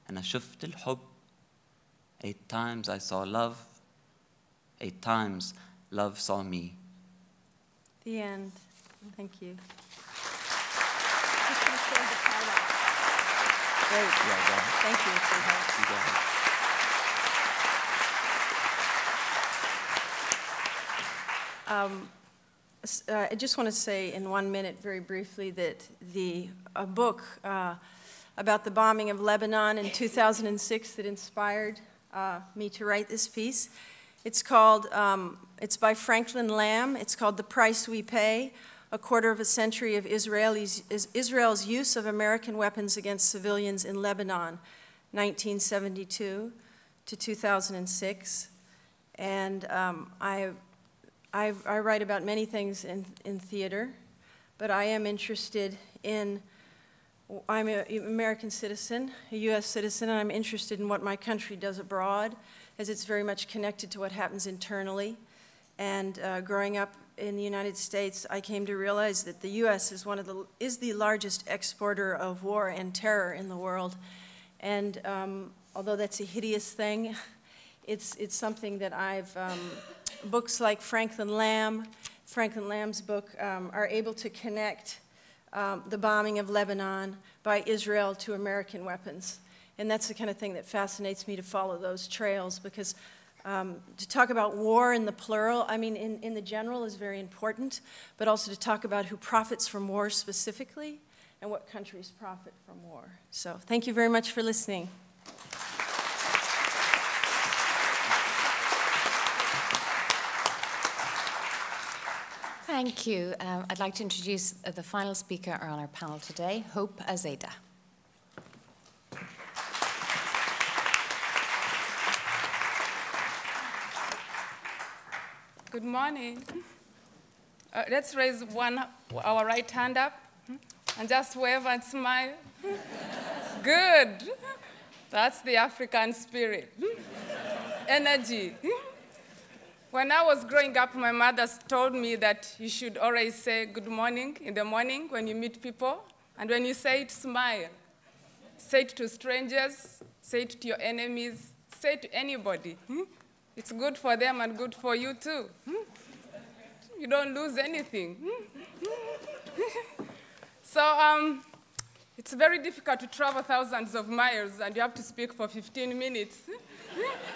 أنا شفت الحب. Eight times I saw love. Eight times love saw me. The end. Thank you. Great. Yeah. Thank you, sweetheart. You go ahead. S- uh, I just want to say in one minute, very briefly, that the a book uh, about the bombing of Lebanon in 2006 that inspired uh, me to write this piece. It's called, um, it's by Franklin Lamb. It's called The Price We Pay, a quarter of a century of Israelis, Israel's use of American weapons against civilians in Lebanon, 1972 to 2006. And um, I I, I write about many things in, in theater, but I am interested in, I'm an American citizen, a U.S. citizen, and I'm interested in what my country does abroad, as it's very much connected to what happens internally. And uh, growing up in the United States, I came to realize that the U.S. is one of the is the largest exporter of war and terror in the world. And um, although that's a hideous thing, it's it's something that I've um, books like Franklin Lamb, Franklin Lamb's book, um, are able to connect um, the bombing of Lebanon by Israel to American weapons. And that's the kind of thing that fascinates me to follow those trails because um, to talk about war in the plural, I mean, in, in the general is very important, but also to talk about who profits from war specifically and what countries profit from war. So thank you very much for listening. Thank you. Um, I'd like to introduce the final speaker on our panel today, Hope Azeda. Good morning. Uh, let's raise one, our right hand up hmm, and just wave and smile. Good. That's the African spirit. Hmm. Energy. Hmm. When I was growing up, my mother told me that you should always say good morning in the morning when you meet people, and when you say it, smile. Say it to strangers, say it to your enemies, say it to anybody. It's good for them and good for you too. Hmm? You don't lose anything. Hmm? Hmm? So um, it's very difficult to travel thousands of miles and you have to speak for 15 minutes.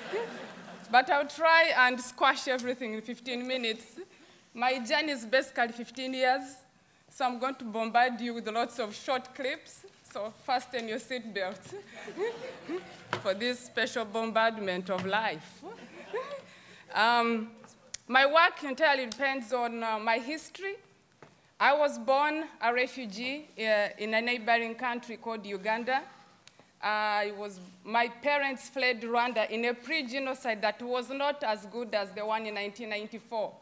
but I'll try and squash everything in 15 minutes. My journey is basically 15 years, so I'm going to bombard you with lots of short clips. So fasten your seatbelt for this special bombardment of life. Um, my work entirely depends on uh, my history. I was born a refugee uh, in a neighboring country called Uganda. I was, my parents fled Rwanda in a pre-genocide that was not as good as the one in 1994.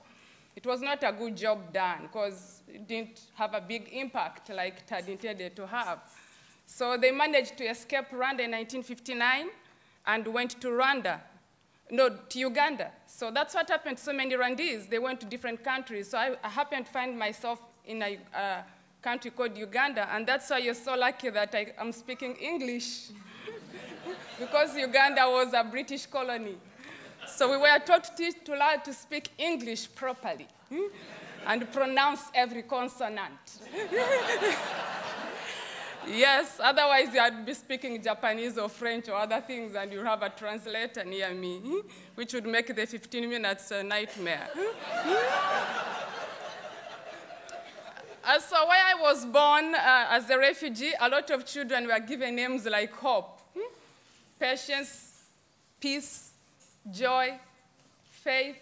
It was not a good job done because it didn't have a big impact like it had intended to have. So they managed to escape Rwanda in 1959 and went to Rwanda, no, to Uganda. So that's what happened to so many Rwandese. They went to different countries. So I, I happened to find myself in a uh, country called Uganda, and that's why you're so lucky that I, am speaking English. because Uganda was a British colony. So we were taught to, to learn to speak English properly hmm? and pronounce every consonant. yes, otherwise you'd be speaking Japanese or French or other things and you have a translator near me, which would make the 15 minutes a nightmare. Uh, so where I was born uh, as a refugee, a lot of children were given names like hope, patience, peace, joy, faith.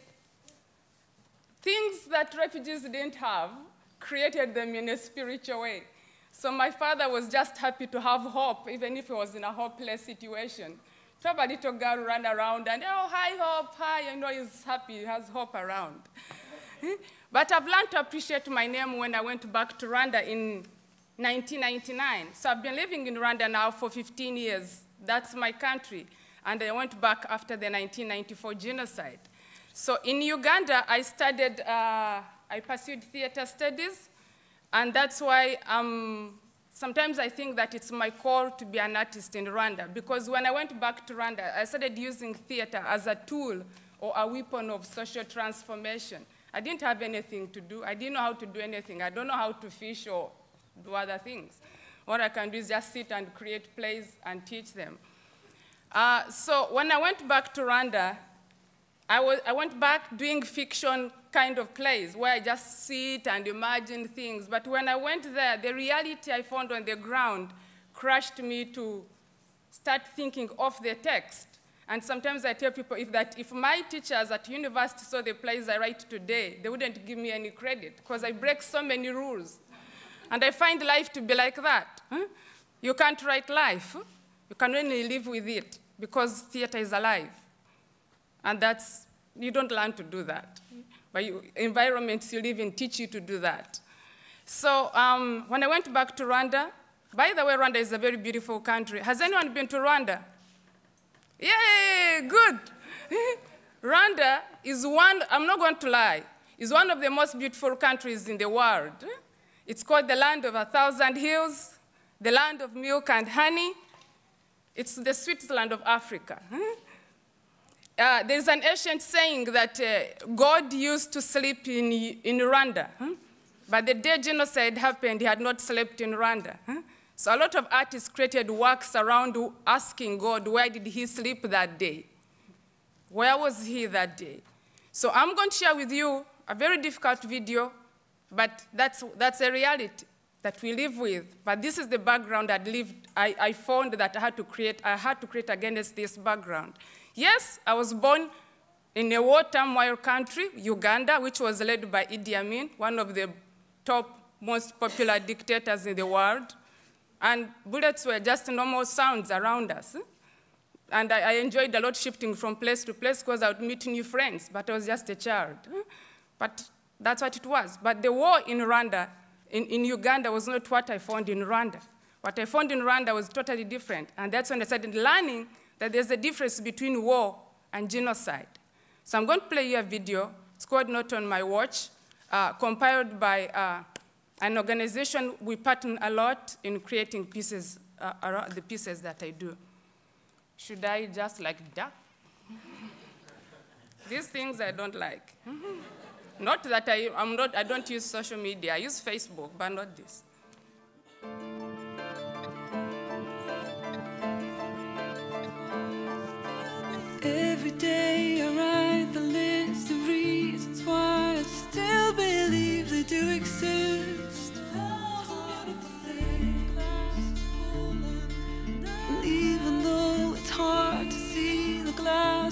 things that refugees didn't have created them in a spiritual way. So my father was just happy to have hope, even if he was in a hopeless situation. To have a little girl run around and, oh, hi, hope, hi, you know, he's happy, he has hope around. but I've learned to appreciate my name when I went back to Rwanda in 1999. So I've been living in Rwanda now for 15 years. That's my country. And I went back after the 1994 genocide. So in Uganda, I studied, uh, I pursued theater studies, and that's why um, sometimes I think that it's my call to be an artist in Rwanda, because when I went back to Rwanda, I started using theater as a tool or a weapon of social transformation. I didn't have anything to do. I didn't know how to do anything. I don't know how to fish or do other things. What I can do is just sit and create plays and teach them. Uh, so when I went back to Rwanda, I, was, I went back doing fiction kind of plays where I just sit and imagine things. But when I went there, the reality I found on the ground crushed me to start thinking of the text. And sometimes I tell people if, that if my teachers at university saw the plays I write today, they wouldn't give me any credit because I break so many rules. And I find life to be like that. Huh? You can't write life. You can only live with it because theater is alive. And that's, you don't learn to do that. But you, environments you live in teach you to do that. So um, when I went back to Rwanda, by the way, Rwanda is a very beautiful country. Has anyone been to Rwanda? Yay, good. Rwanda is one, I'm not going to lie, is one of the most beautiful countries in the world. It's called the land of a thousand hills, the land of milk and honey. It's the Switzerland of Africa. Uh, there's an ancient saying that uh, God used to sleep in, in Rwanda, huh? but the day genocide happened, he had not slept in Rwanda. Huh? So a lot of artists created works around asking God, where did he sleep that day? Where was he that day? So I'm going to share with you a very difficult video, but that's, that's a reality that we live with. But this is the background I lived, I, I found that I had to create, I had to create against this background. Yes, I was born in a war turmoil country, Uganda, which was led by Idi Amin, one of the top most popular dictators in the world. And bullets were just normal sounds around us. And I, I enjoyed a lot shifting from place to place because I would meet new friends, but I was just a child. But that's what it was. But the war in Rwanda, in, in Uganda, was not what I found in Rwanda. What I found in Rwanda was totally different. And that's when I started learning that there's a difference between war and genocide. So I'm going to play you a video. It's called Not on My Watch, uh, compiled by uh, an organization we partner a lot in creating pieces, uh, around the pieces that I do. Should I just like that? These things I don't like. not that I, I'm not, I don't use social media. I use Facebook, but not this. Every day I write the list of reasons why I still believe they do exist. And even though it's hard to see, the glass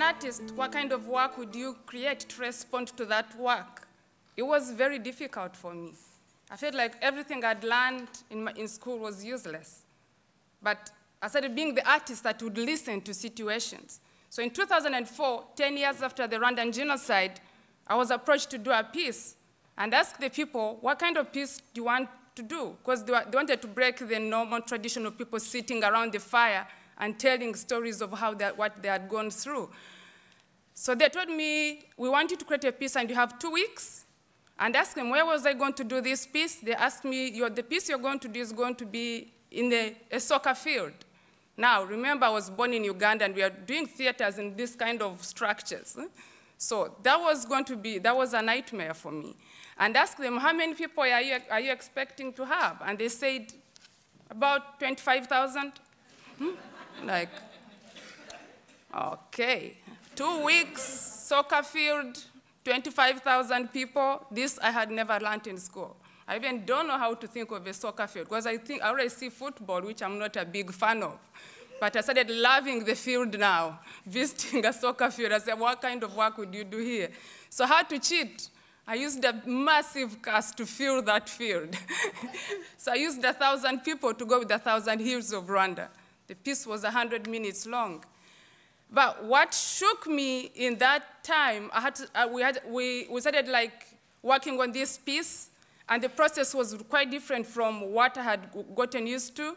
an artist, what kind of work would you create to respond to that work? It was very difficult for me. I felt like everything I'd learned in, my, in school was useless. But I started being the artist that would listen to situations. So in 2004, 10 years after the Rwandan genocide, I was approached to do a piece and ask the people, what kind of piece do you want to do? Because they, they, wanted to break the normal tradition of people sitting around the fire and telling stories of how that, what they had gone through. So they told me, we want you to create a piece and you have two weeks. And asked them, where was I going to do this piece? They asked me, the piece you're going to do is going to be in the, a soccer field. Now, remember, I was born in Uganda and we are doing theaters in this kind of structures. So that was going to be, that was a nightmare for me. And asked them, how many people are you, are you expecting to have? And they said, about 25,000. Hmm? Like, okay, two weeks, soccer field, 25,000 people. This I had never learned in school. I even don't know how to think of a soccer field because I think I already see football, which I'm not a big fan of. But I started loving the field now, visiting a soccer field. I said, what kind of work would you do here? So I had to cheat. I used a massive cast to fill that field. so I used a thousand people to go with a thousand hills of Rwanda. The piece was 100 minutes long. But what shook me in that time, I had to, uh, we, had, we, we started like working on this piece, and the process was quite different from what I had gotten used to.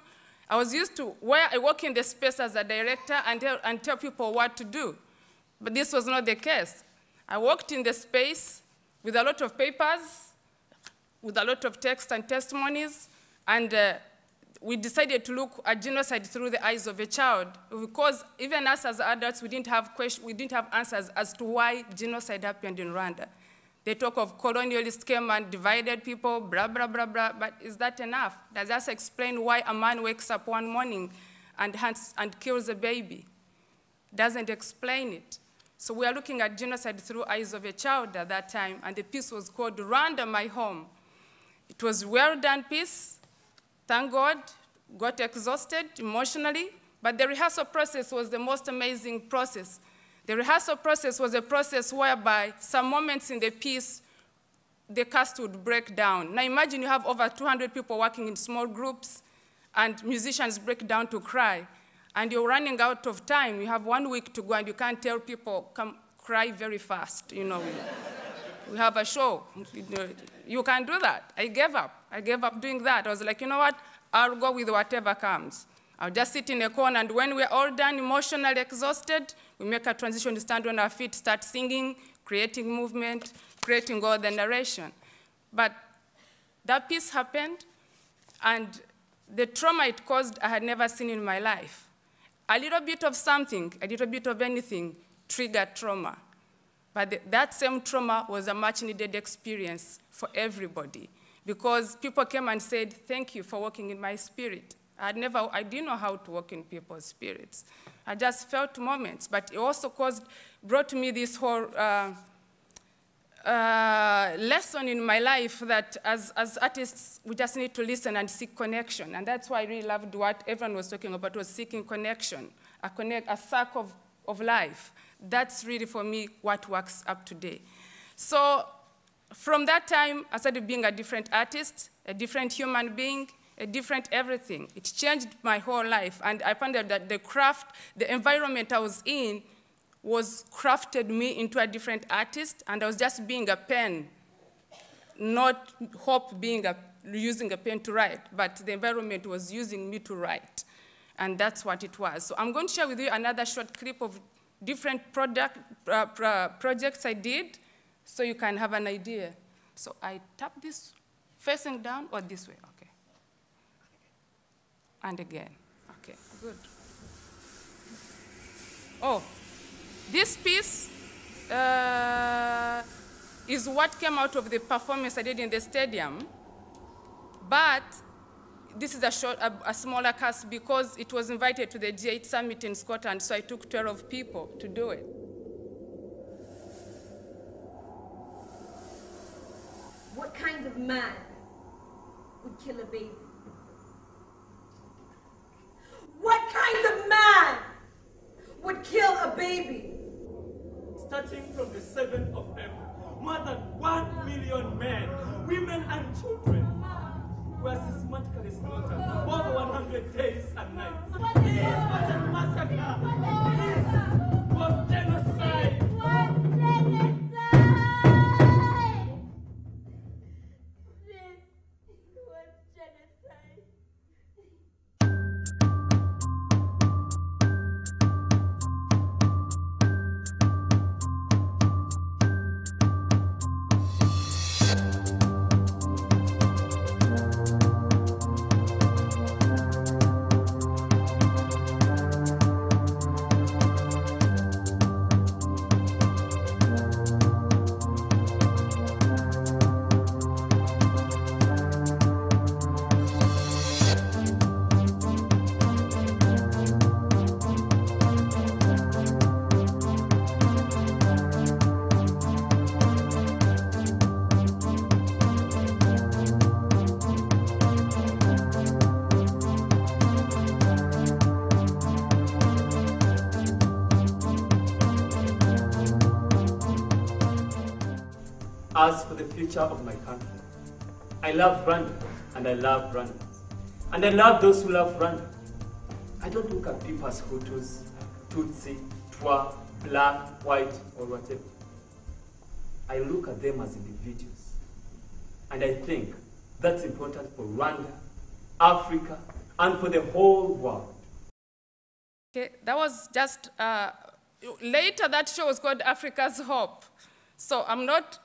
I was used to where I work in the space as a director and tell, and tell people what to do. But this was not the case. I worked in the space with a lot of papers, with a lot of text and testimonies, and uh, we decided to look at genocide through the eyes of a child because even us as adults, we didn't have, question, we didn't have answers as to why genocide happened in Rwanda. They talk of colonialists came and divided people, blah, blah, blah, blah, but is that enough? Does that explain why a man wakes up one morning and, hunts, and kills a baby? Doesn't explain it. So we are looking at genocide through eyes of a child at that time, and the piece was called Rwanda, My Home. It was well done piece, Thank God, got exhausted emotionally, but the rehearsal process was the most amazing process. The rehearsal process was a process whereby some moments in the piece, the cast would break down. Now imagine you have over 200 people working in small groups, and musicians break down to cry, and you're running out of time. You have one week to go, and you can't tell people, come cry very fast, you know. we have a show. You can't do that. I gave up. I gave up doing that. I was like, you know what? I'll go with whatever comes. I'll just sit in a corner, and when we're all done, emotionally exhausted, we make a transition to stand on our feet, start singing, creating movement, creating all the narration. But that piece happened, and the trauma it caused, I had never seen in my life. A little bit of something, a little bit of anything, triggered trauma. But that same trauma was a much needed experience for everybody because people came and said, thank you for working in my spirit. I never, I didn't know how to work in people's spirits. I just felt moments, but it also caused, brought me this whole uh, uh, lesson in my life that as, as artists, we just need to listen and seek connection. And that's why I really loved what everyone was talking about, was seeking connection, a, connect, a circle of, of life. That's really, for me, what works up today. So from that time, I started being a different artist, a different human being, a different everything. It changed my whole life. And I found out that the craft, the environment I was in, was crafted me into a different artist, and I was just being a pen, not hope being a, using a pen to write, but the environment was using me to write. And that's what it was. So I'm going to share with you another short clip of different product, uh, projects I did so you can have an idea. So I tap this facing down or this way, okay. And again, okay, good. Oh, this piece uh, is what came out of the performance I did in the stadium, but this is a, short, a, a, smaller cast because it was invited to the G8 summit in Scotland, so I took 12 people to do it. What kind of man would kill a baby? What kind of man would kill a baby? starting from the 7th of April, more than 1 million men, women, and children were systematically slaughtered over 100 days and nights. This was a massacre. This was future of my country, I love Rwanda and I love Rwandans. And I love those who love Rwanda. I don't look at people as Hutus, Tutsi, Twa, black, white, or whatever. I look at them as individuals. And I think that's important for Rwanda, Africa, and for the whole world. Okay, that was just, uh, later that show was called Africa's Hope. So I'm not,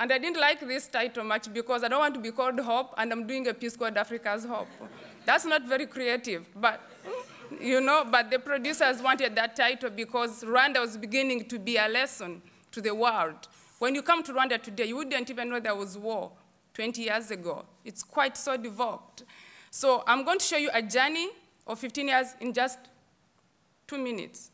and I didn't like this title much because I don't want to be called Hope and I'm doing a piece called Africa's Hope. That's not very creative, but you know, but the producers wanted that title because Rwanda was beginning to be a lesson to the world. When you come to Rwanda today, you wouldn't even know there was war 20 years ago. It's quite so developed. So I'm going to show you a journey of 15 years in just two minutes.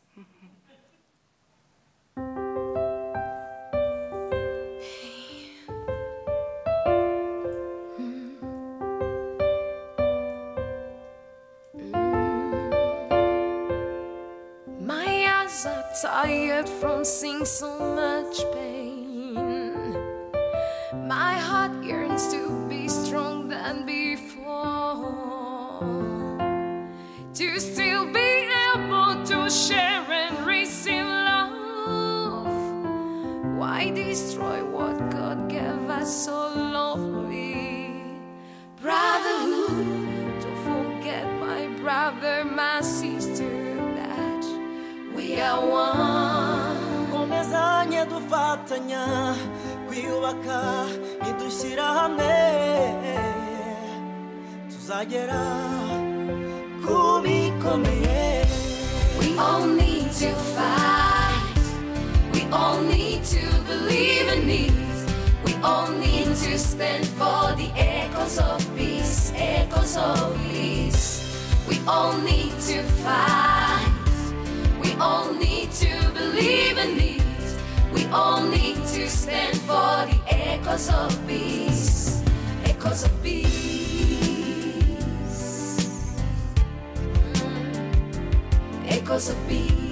Tired from seeing so much pain. My heart yearns to be strong than before. To still be able to share and receive love. Why destroy what God gave us so lovely? Brotherhood, don't forget my brother, komezanye dufatanya kwiyubaka nidushyira hamwe tuzagera ku bikomeye We all need to fight. We all need to believe in it. We all need to stand for the echoes of peace, echoes of peace. We all need to fight. All need to believe in it. We all need to stand for the echoes of peace, echoes of peace. Mm. echoes of peace.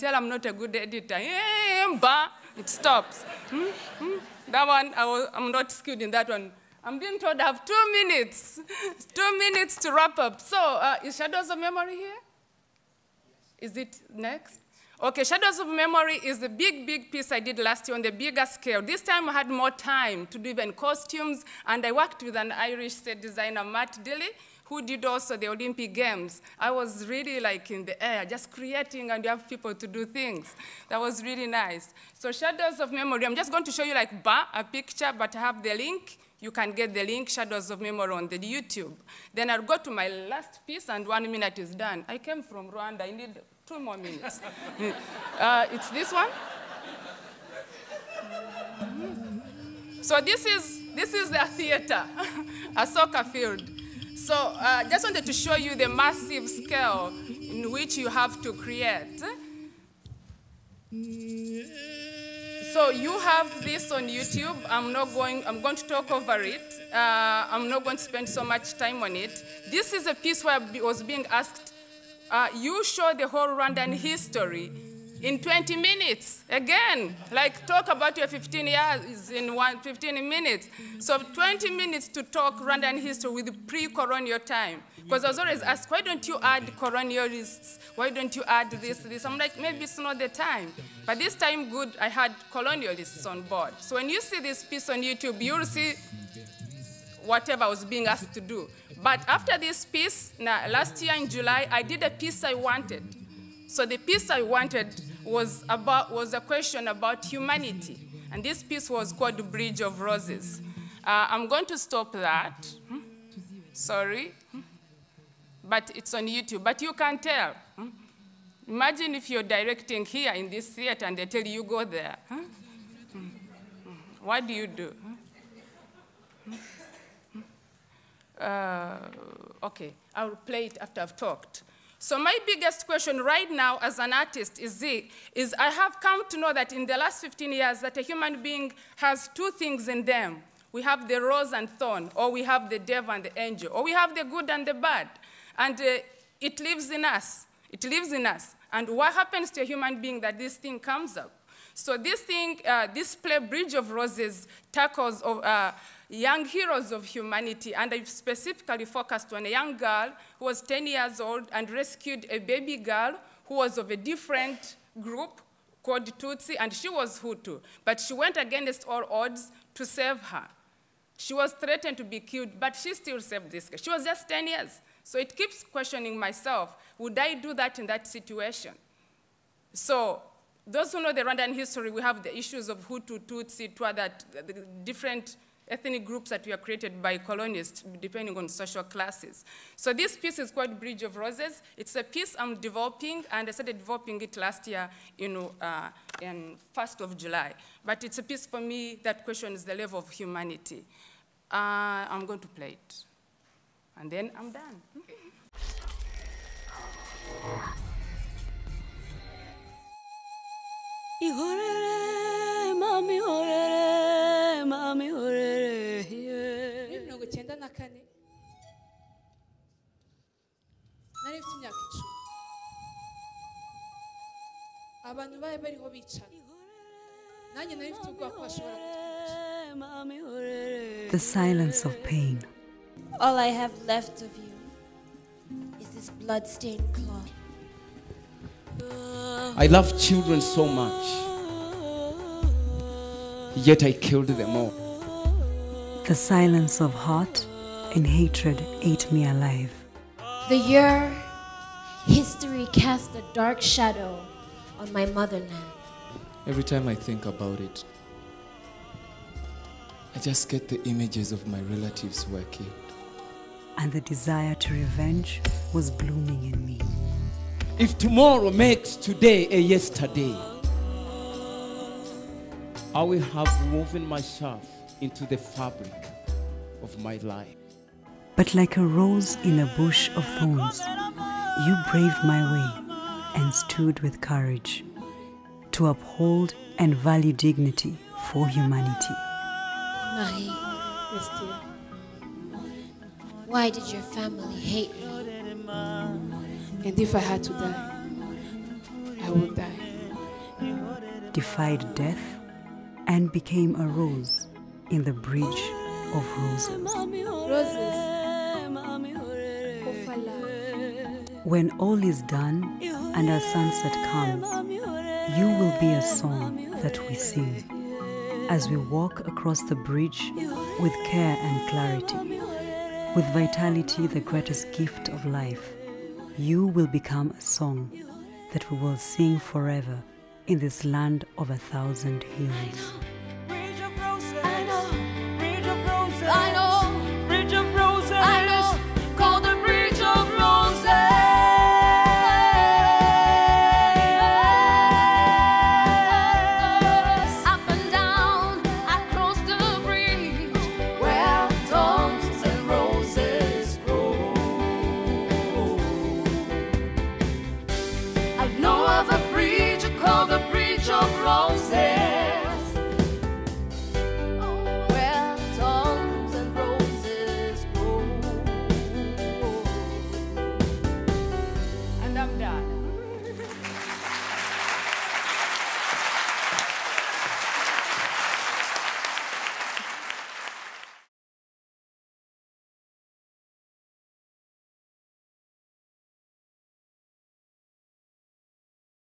Tell I'm not a good editor. Eh, It stops. Hmm? Hmm? That one, I I'm not skilled in that one. I'm being told I have two minutes. two minutes to wrap up. So, uh, is Shadows of Memory here? Is it next? Okay, Shadows of Memory is the big, big piece I did last year on the bigger scale. This time I had more time to do even costumes, and I worked with an Irish set designer, Matt Dilly, who did also the Olympic Games. I was really like in the air, just creating, and you have people to do things. That was really nice. So Shadows of Memory, I'm just going to show you like bah, a picture, but I have the link. You can get the link, Shadows of Memory, on the YouTube. Then I'll go to my last piece, and one minute is done. I came from Rwanda. I need two more minutes. uh, it's this one. So this is, this is the theater, a soccer field. So I uh, just wanted to show you the massive scale in which you have to create. So you have this on YouTube. I'm not going, I'm going to talk over it. Uh, I'm not going to spend so much time on it. This is a piece where I was being asked, uh, you show the whole Rwandan history in 20 minutes. Again, like talk about your 15 years in one, 15 minutes. So 20 minutes to talk Rwandan history with pre-colonial time. Because I was always asked, why don't you add colonialists? Why don't you add this, this? I'm like, maybe it's not the time. But this time, good, I had colonialists on board. So when you see this piece on YouTube, you'll see whatever I was being asked to do. But after this piece, last year in July, I did a piece I wanted. So the piece I wanted was, about, was a question about humanity. And this piece was called Bridge of Roses. Uh, I'm going to stop that. Hmm? Sorry. Hmm? But it's on YouTube. But you can tell. Hmm? Imagine if you're directing here in this theater and they tell you, go there. What do you do? Uh, okay, I'll play it after I've talked. So my biggest question right now as an artist is, is I have come to know that in the last 15 years that a human being has two things in them. We have the rose and thorn, or we have the devil and the angel, or we have the good and the bad. And uh, it lives in us. It lives in us. And what happens to a human being that this thing comes up? So this thing, uh, this play Bridge of Roses tackles of, uh, young heroes of humanity, and I specifically focused on a young girl who was 10 years old and rescued a baby girl who was of a different group called Tutsi, and she was Hutu. But she went against all odds to save her. She was threatened to be killed, but she still saved this girl. She was just 10 years. So it keeps questioning myself, would I do that in that situation? So those who know the Rwandan history, we have the issues of Hutu, Tutsi, Twa, that different ethnic groups that were created by colonists, depending on social classes. So this piece is called Bridge of Roses. It's a piece I'm developing, and I started developing it last year you know, uh, in 1st of July. But it's a piece for me that questions the level of humanity. Uh, I'm going to play it. And then I'm done. Ihorere mami ihorere mami ihorere muri mirongo icyenda na kane nari mfite imyaka icumi. Abantu bari bariho bicara nanjye nari mfite ubwoba ko bashobora The silence of pain. All I have left of you is this blood-stained cloth. I love children so much, yet I killed them all. The silence of heart and hatred ate me alive. The year history cast a dark shadow on my motherland. Every time I think about it, I just get the images of my relatives who were killed. And the desire to revenge was blooming in me. If tomorrow makes today a yesterday, I will have woven myself into the fabric of my life. But like a rose in a bush of thorns, you braved my way and stood with courage to uphold and value dignity for humanity. Marie, Christine, why did your family hate me? And if I had to die, I would die. defied death and became a rose in the bridge of roses. Roses. When all is done and our sunset comes, you will be a song that we sing as we walk across the bridge with care and clarity. With vitality, the greatest gift of life, you will become a song that we will sing forever in this land of a thousand hills.